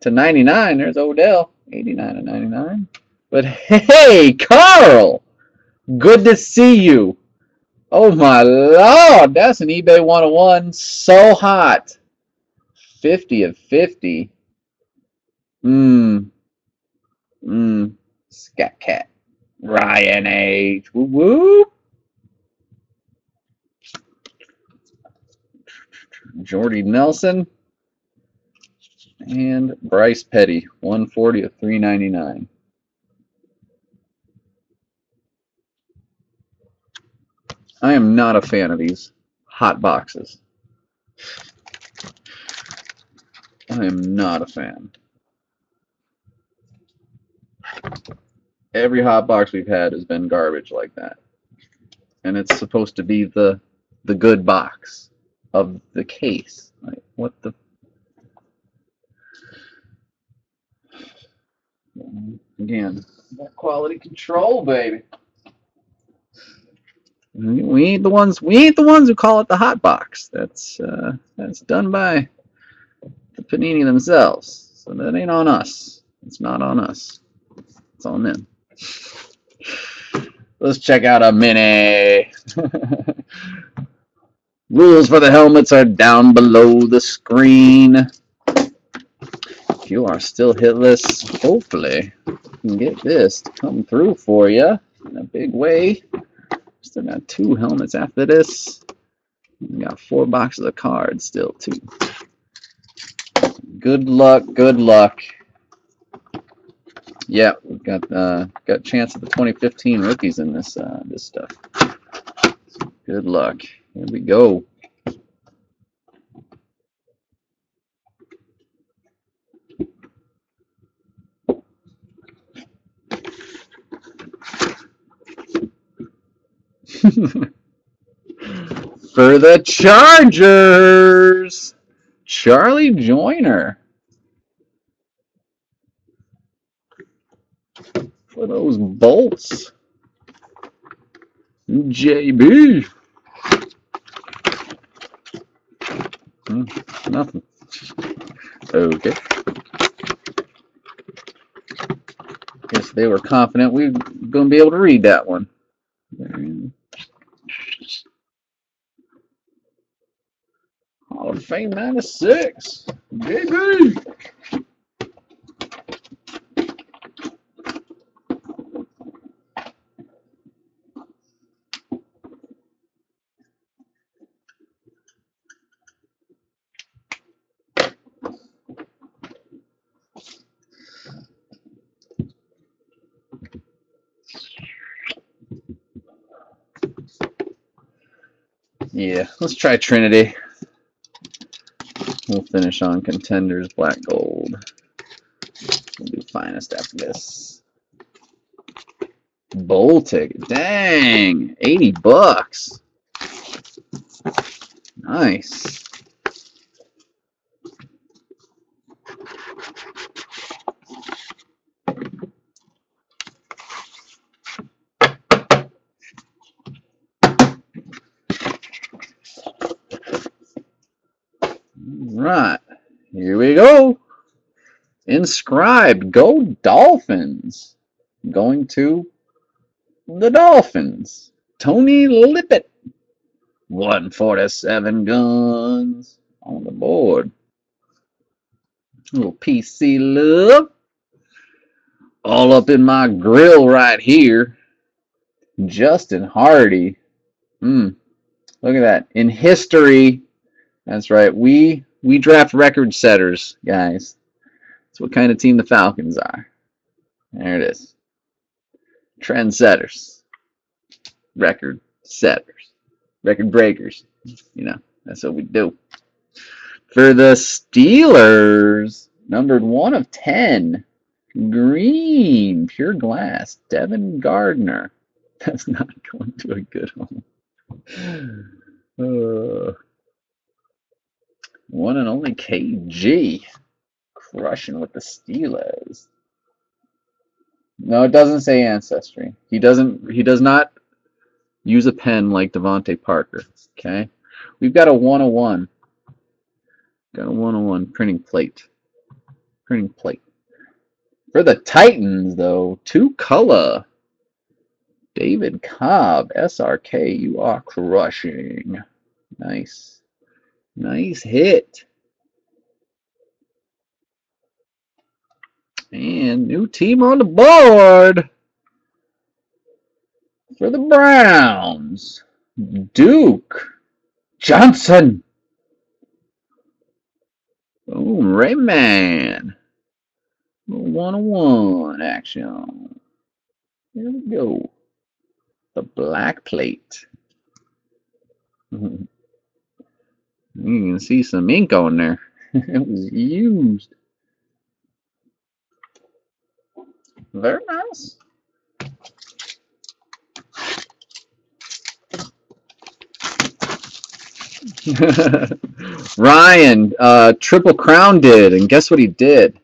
To 99, there's Odell. 89 to 99. But hey, Carl! Good to see you. Oh my lord, that's an eBay 101. So hot. 50 of 50. Mmm. Mmm. Scat Cat. Ryan H. Woo woo. Jordy Nelson. And Bryce Petty. 140 of 399. I am not a fan of these hot boxes. I am not a fan. Every hot box we've had has been garbage like that. And it's supposed to be the the good box of the case. Like what the Again, that quality control, baby. We ain't the ones. We ain't the ones who call it the hot box. That's uh, that's done by the Panini themselves. So that ain't on us. It's not on us. It's on them. Let's check out a mini. Rules for the helmets are down below the screen. If you are still hitless, hopefully you can get this to come through for you in a big way. Still got two helmets after this. We got four boxes of cards still too. Good luck, good luck. Yeah, we've got uh, got chance of the 2015 rookies in this uh, this stuff. Good luck. Here we go. For the Chargers, Charlie Joiner. For those bolts. JB. Hmm, nothing. Okay. Guess they were confident we were going to be able to read that one. Hall of Fame 96. JB. Yeah, let's try Trinity. We'll finish on contenders, black gold. We'll do finest after this. Bowl ticket. Dang, 80 bucks. Nice. Right. Here we go. Inscribed. Go Dolphins. Going to the Dolphins. Tony Lippett. 147 guns on the board. little PC love. All up in my grill right here. Justin Hardy. Hmm. Look at that. In history, that's right. We we draft record setters, guys. That's what kind of team the Falcons are. There it is. Trendsetters. Record setters. Record breakers. You know, that's what we do. For the Steelers, numbered 1 of 10. Green, pure glass. Devin Gardner. That's not going to a good home. Uh, one and only KG. Crushing with the Steelers. No, it doesn't say ancestry. He doesn't he does not use a pen like DeVante Parker. Okay. We've got a 101. Got a 101 printing plate. Printing plate. For the Titans, though, two color. David Cobb, SRK, you are crushing. Nice. Nice hit. And new team on the board for the Browns. Duke Johnson. Oh, Rayman. One on one action. Here we go. The black plate. you can see some ink on there. it was used. Very nice. Ryan, uh, Triple Crown did, and guess what he did?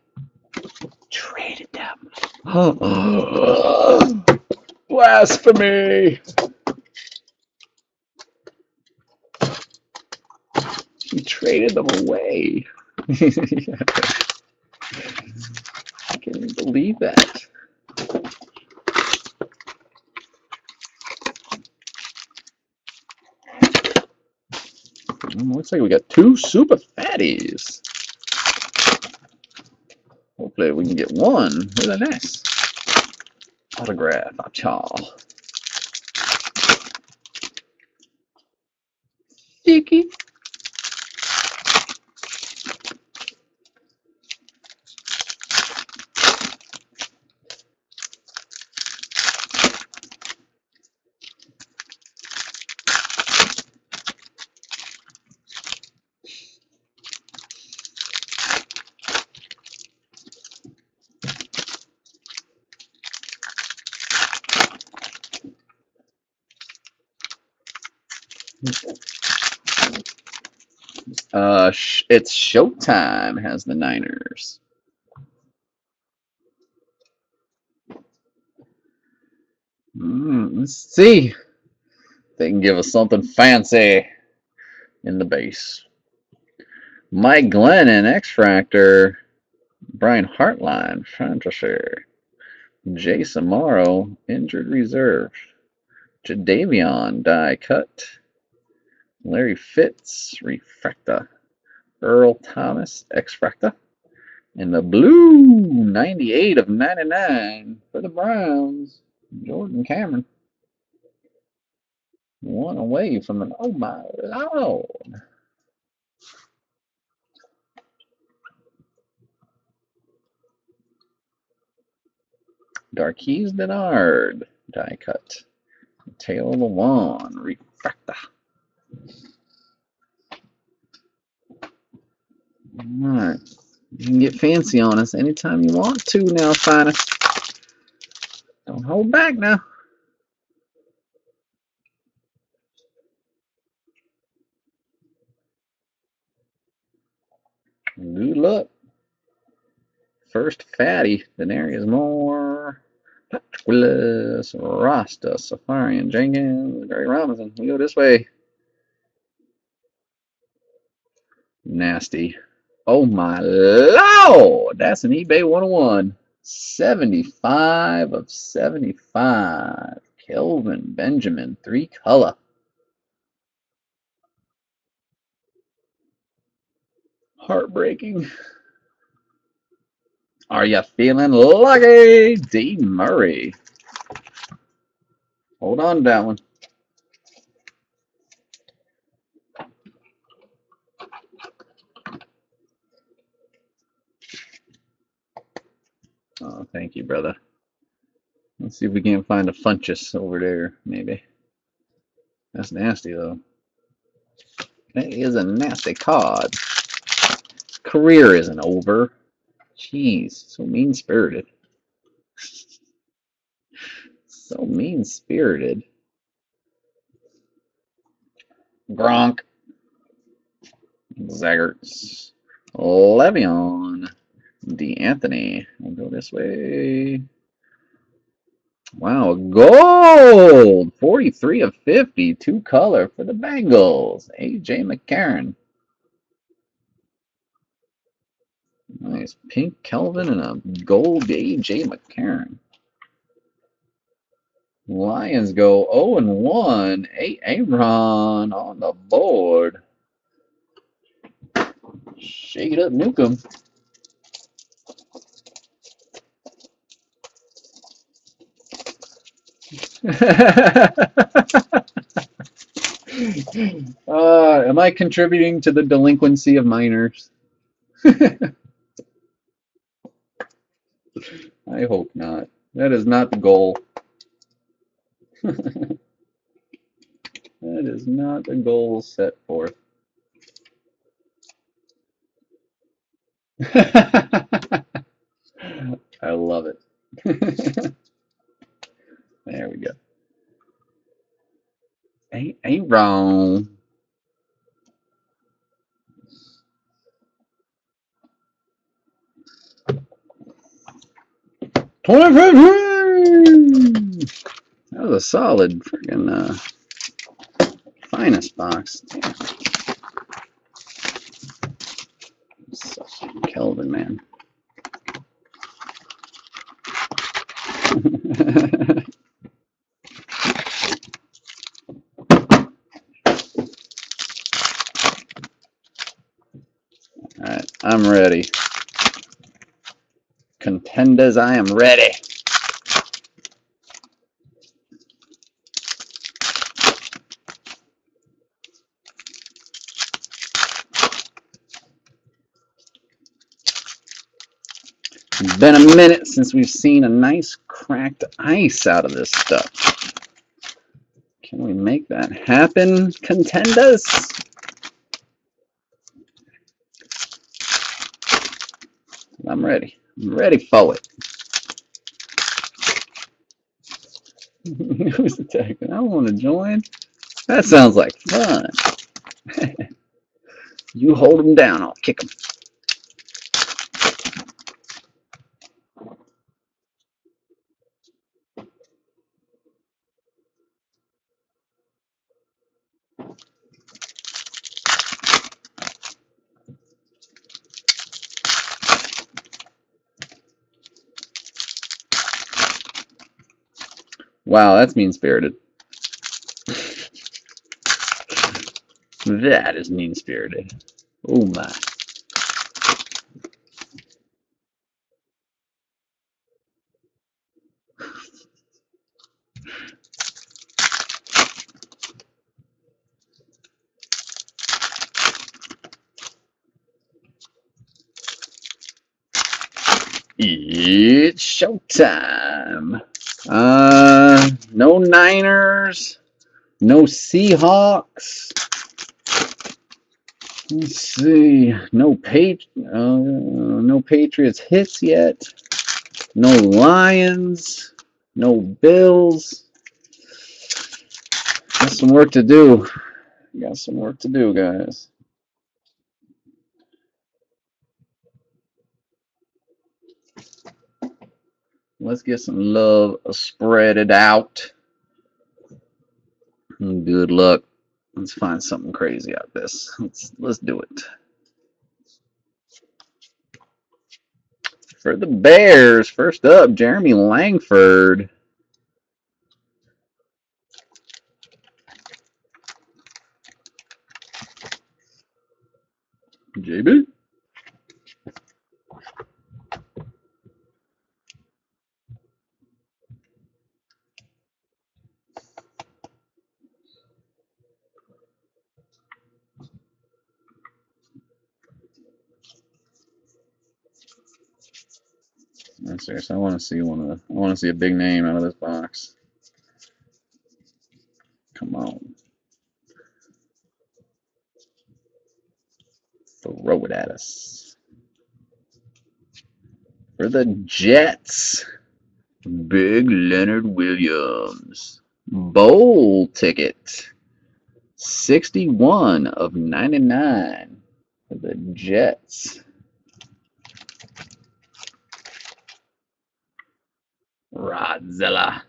Traded them. Blasphemy! He traded them away. I can't even believe that. Mm, looks like we got two super fatties. Hopefully we can get one with a nice autograph. Acha. Sticky. It's Showtime has the Niners. Mm, let's see. They can give us something fancy in the base. Mike Glennon, X-Fractor. Brian Hartline, Fantasy. Jason Morrow, Injured Reserve. Jadeveon, Die Cut. Larry Fitz, Refractor. Earl Thomas, X-Fractor. And the blue, 98 of 99 for the Browns, Jordan Cameron. One away from an, oh my lord. Darqueze Dennard, die cut. Tail of the One, Refractor. Alright. You can get fancy on us anytime you want to now, finest. Don't hold back now. Good luck. First fatty, Denarius Moore, Patrick Willis, Rasta, Seferian-Jenkins, Gary Robinson. We go this way. Nasty. Oh my lord! That's an eBay 101. 75 of 75. Kelvin Benjamin, three color. Heartbreaking. Are you feeling lucky? D. Murray. Hold on to that one. Oh, thank you, brother. Let's see if we can find a Funchess over there, maybe. That's nasty, though. That is a nasty card. Career isn't over. Jeez, so mean spirited. so mean spirited. Gronk. Zach Ertz. Le'Veon. D'Anthony. We'll go this way. Wow, gold! 43 of 50, two color for the Bengals. AJ McCarron. Nice pink Kelvin and a gold AJ McCarron. Lions go 0 and 1. A Aaron on the board. Shake it up, Nukem. uh, am I contributing to the delinquency of minors? I hope not. That is not the goal. that is not the goal set forth. I love it. There we go. Ain't, ain't wrong. Twenty fifteen. That was a solid friggin' uh, finest box. Kelvin, man. All right, I'm ready. Contenders, I am ready. Been a minute since we've seen a nice cracked ice out of this stuff. Can we make that happen, contenders? I'm ready. I'm ready for it. Who's attacking? I want to join. That sounds like fun. You hold him down, I'll kick him. Wow, that's mean spirited. that is mean spirited. Oh my. It's showtime. Uh, no Niners, no Seahawks. Let's see, no Pat, uh, no Patriots hits yet. No Lions, no Bills. Got some work to do. Got some work to do, guys. Let's get some love spread it out. Good luck. Let's find something crazy out this. Let's let's do it. For the Bears, first up, Jeremy Langford. JB. I'm serious. I want to see one of the. I want to see a big name out of this box. Come on. Throw it at us. For the Jets, Big Leonard Williams. Bowl ticket. 61 of 99 for the Jets. Rodzilla.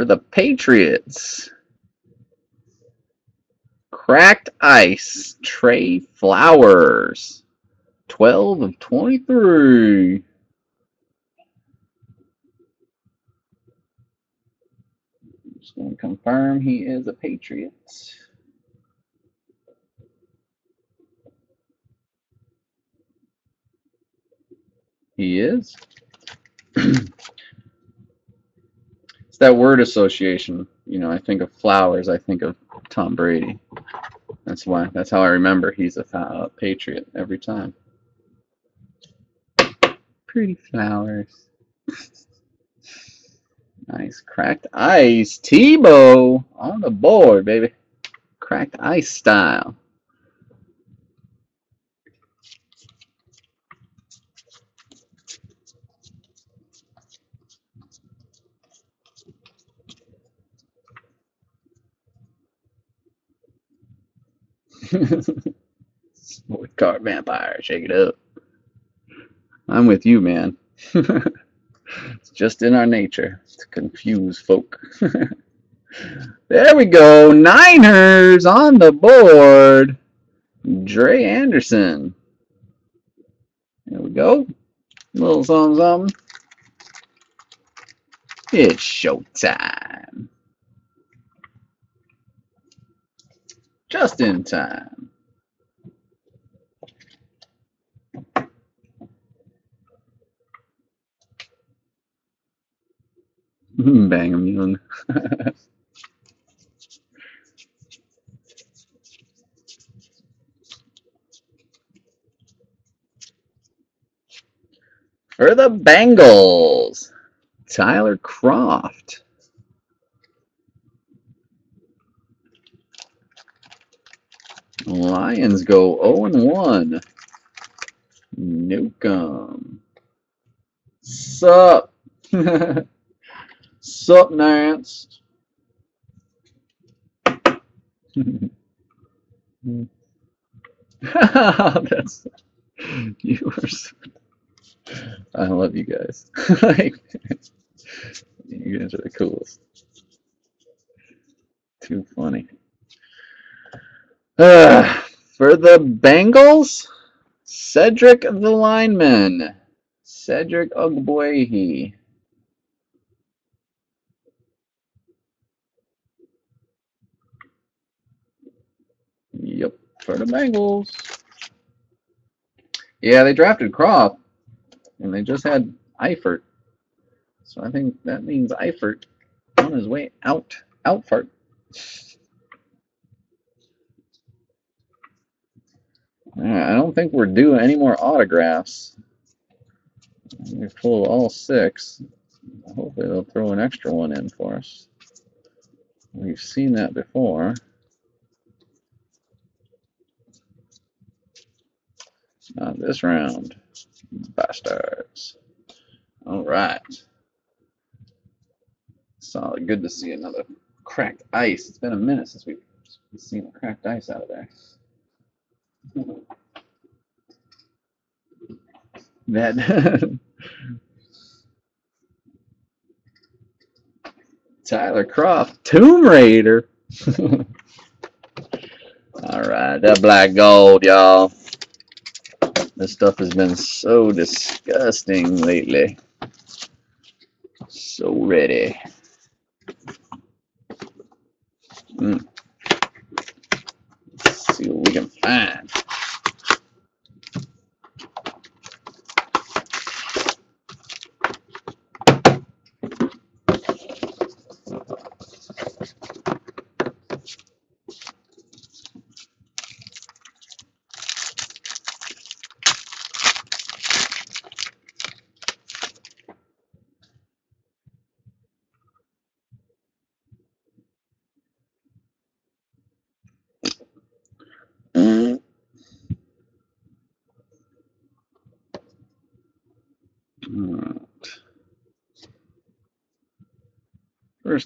For the Patriots, Cracked Ice, Trey Flowers, 12 of 23. Just going to confirm he is a Patriot. He is. it's that word association. You know, I think of flowers, I think of Tom Brady. That's why. That's how I remember he's a Patriot every time. Pretty flowers. nice cracked ice. Tebow on the board, baby. Cracked ice style. Sport card vampire, shake it up. I'm with you, man. it's just in our nature to confuse folk. there we go. Niners on the board. Dre Anderson. There we go. little something, something. It's showtime. Just in time. Hmm, bang him young. For the Bengals, Tyler Kroft. Lions go 0-1. Newcomb. Sup? Sup, Nance? That's you are. So, I love you guys. like, you guys are the coolest. Too funny. Uh, for the Bengals, Cedric the lineman. Cedric Ogbuehi. Yep, for the Bengals. Yeah, they drafted Kroft, and they just had Eifert. So I think that means Eifert on his way out. Outfart. I don't think we're due any more autographs. We pulled all six. Hopefully they'll throw an extra one in for us. We've seen that before. Not this round. Bastards. All right. Solid. Good to see another cracked ice. It's been a minute since we've seen cracked ice out of there. That Tyler Kroft, Tomb Raider. All right, that black gold, y'all. This stuff has been so disgusting lately. So ready. Mm. See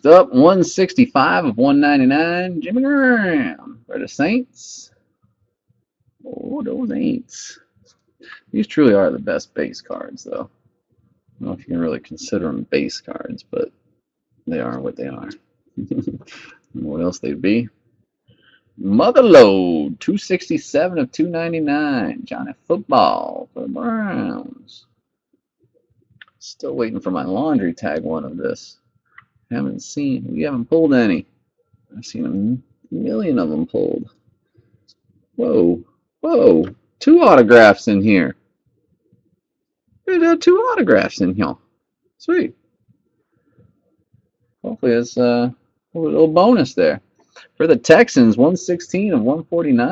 First up, 165 of 199, Jimmy Graham for the Saints. Oh, those Aints. These truly are the best base cards, though. I don't know if you can really consider them base cards, but they are what they are. what else they'd be? Motherload, 267 of 299. Johnny Football for the Browns. Still waiting for my laundry tag one of this. Haven't seen, we haven't pulled any. I've seen a million of them pulled. Whoa, whoa, two autographs in here. We got two autographs in here. Sweet. Hopefully it's uh, a little bonus there. For the Texans, 116 of 149.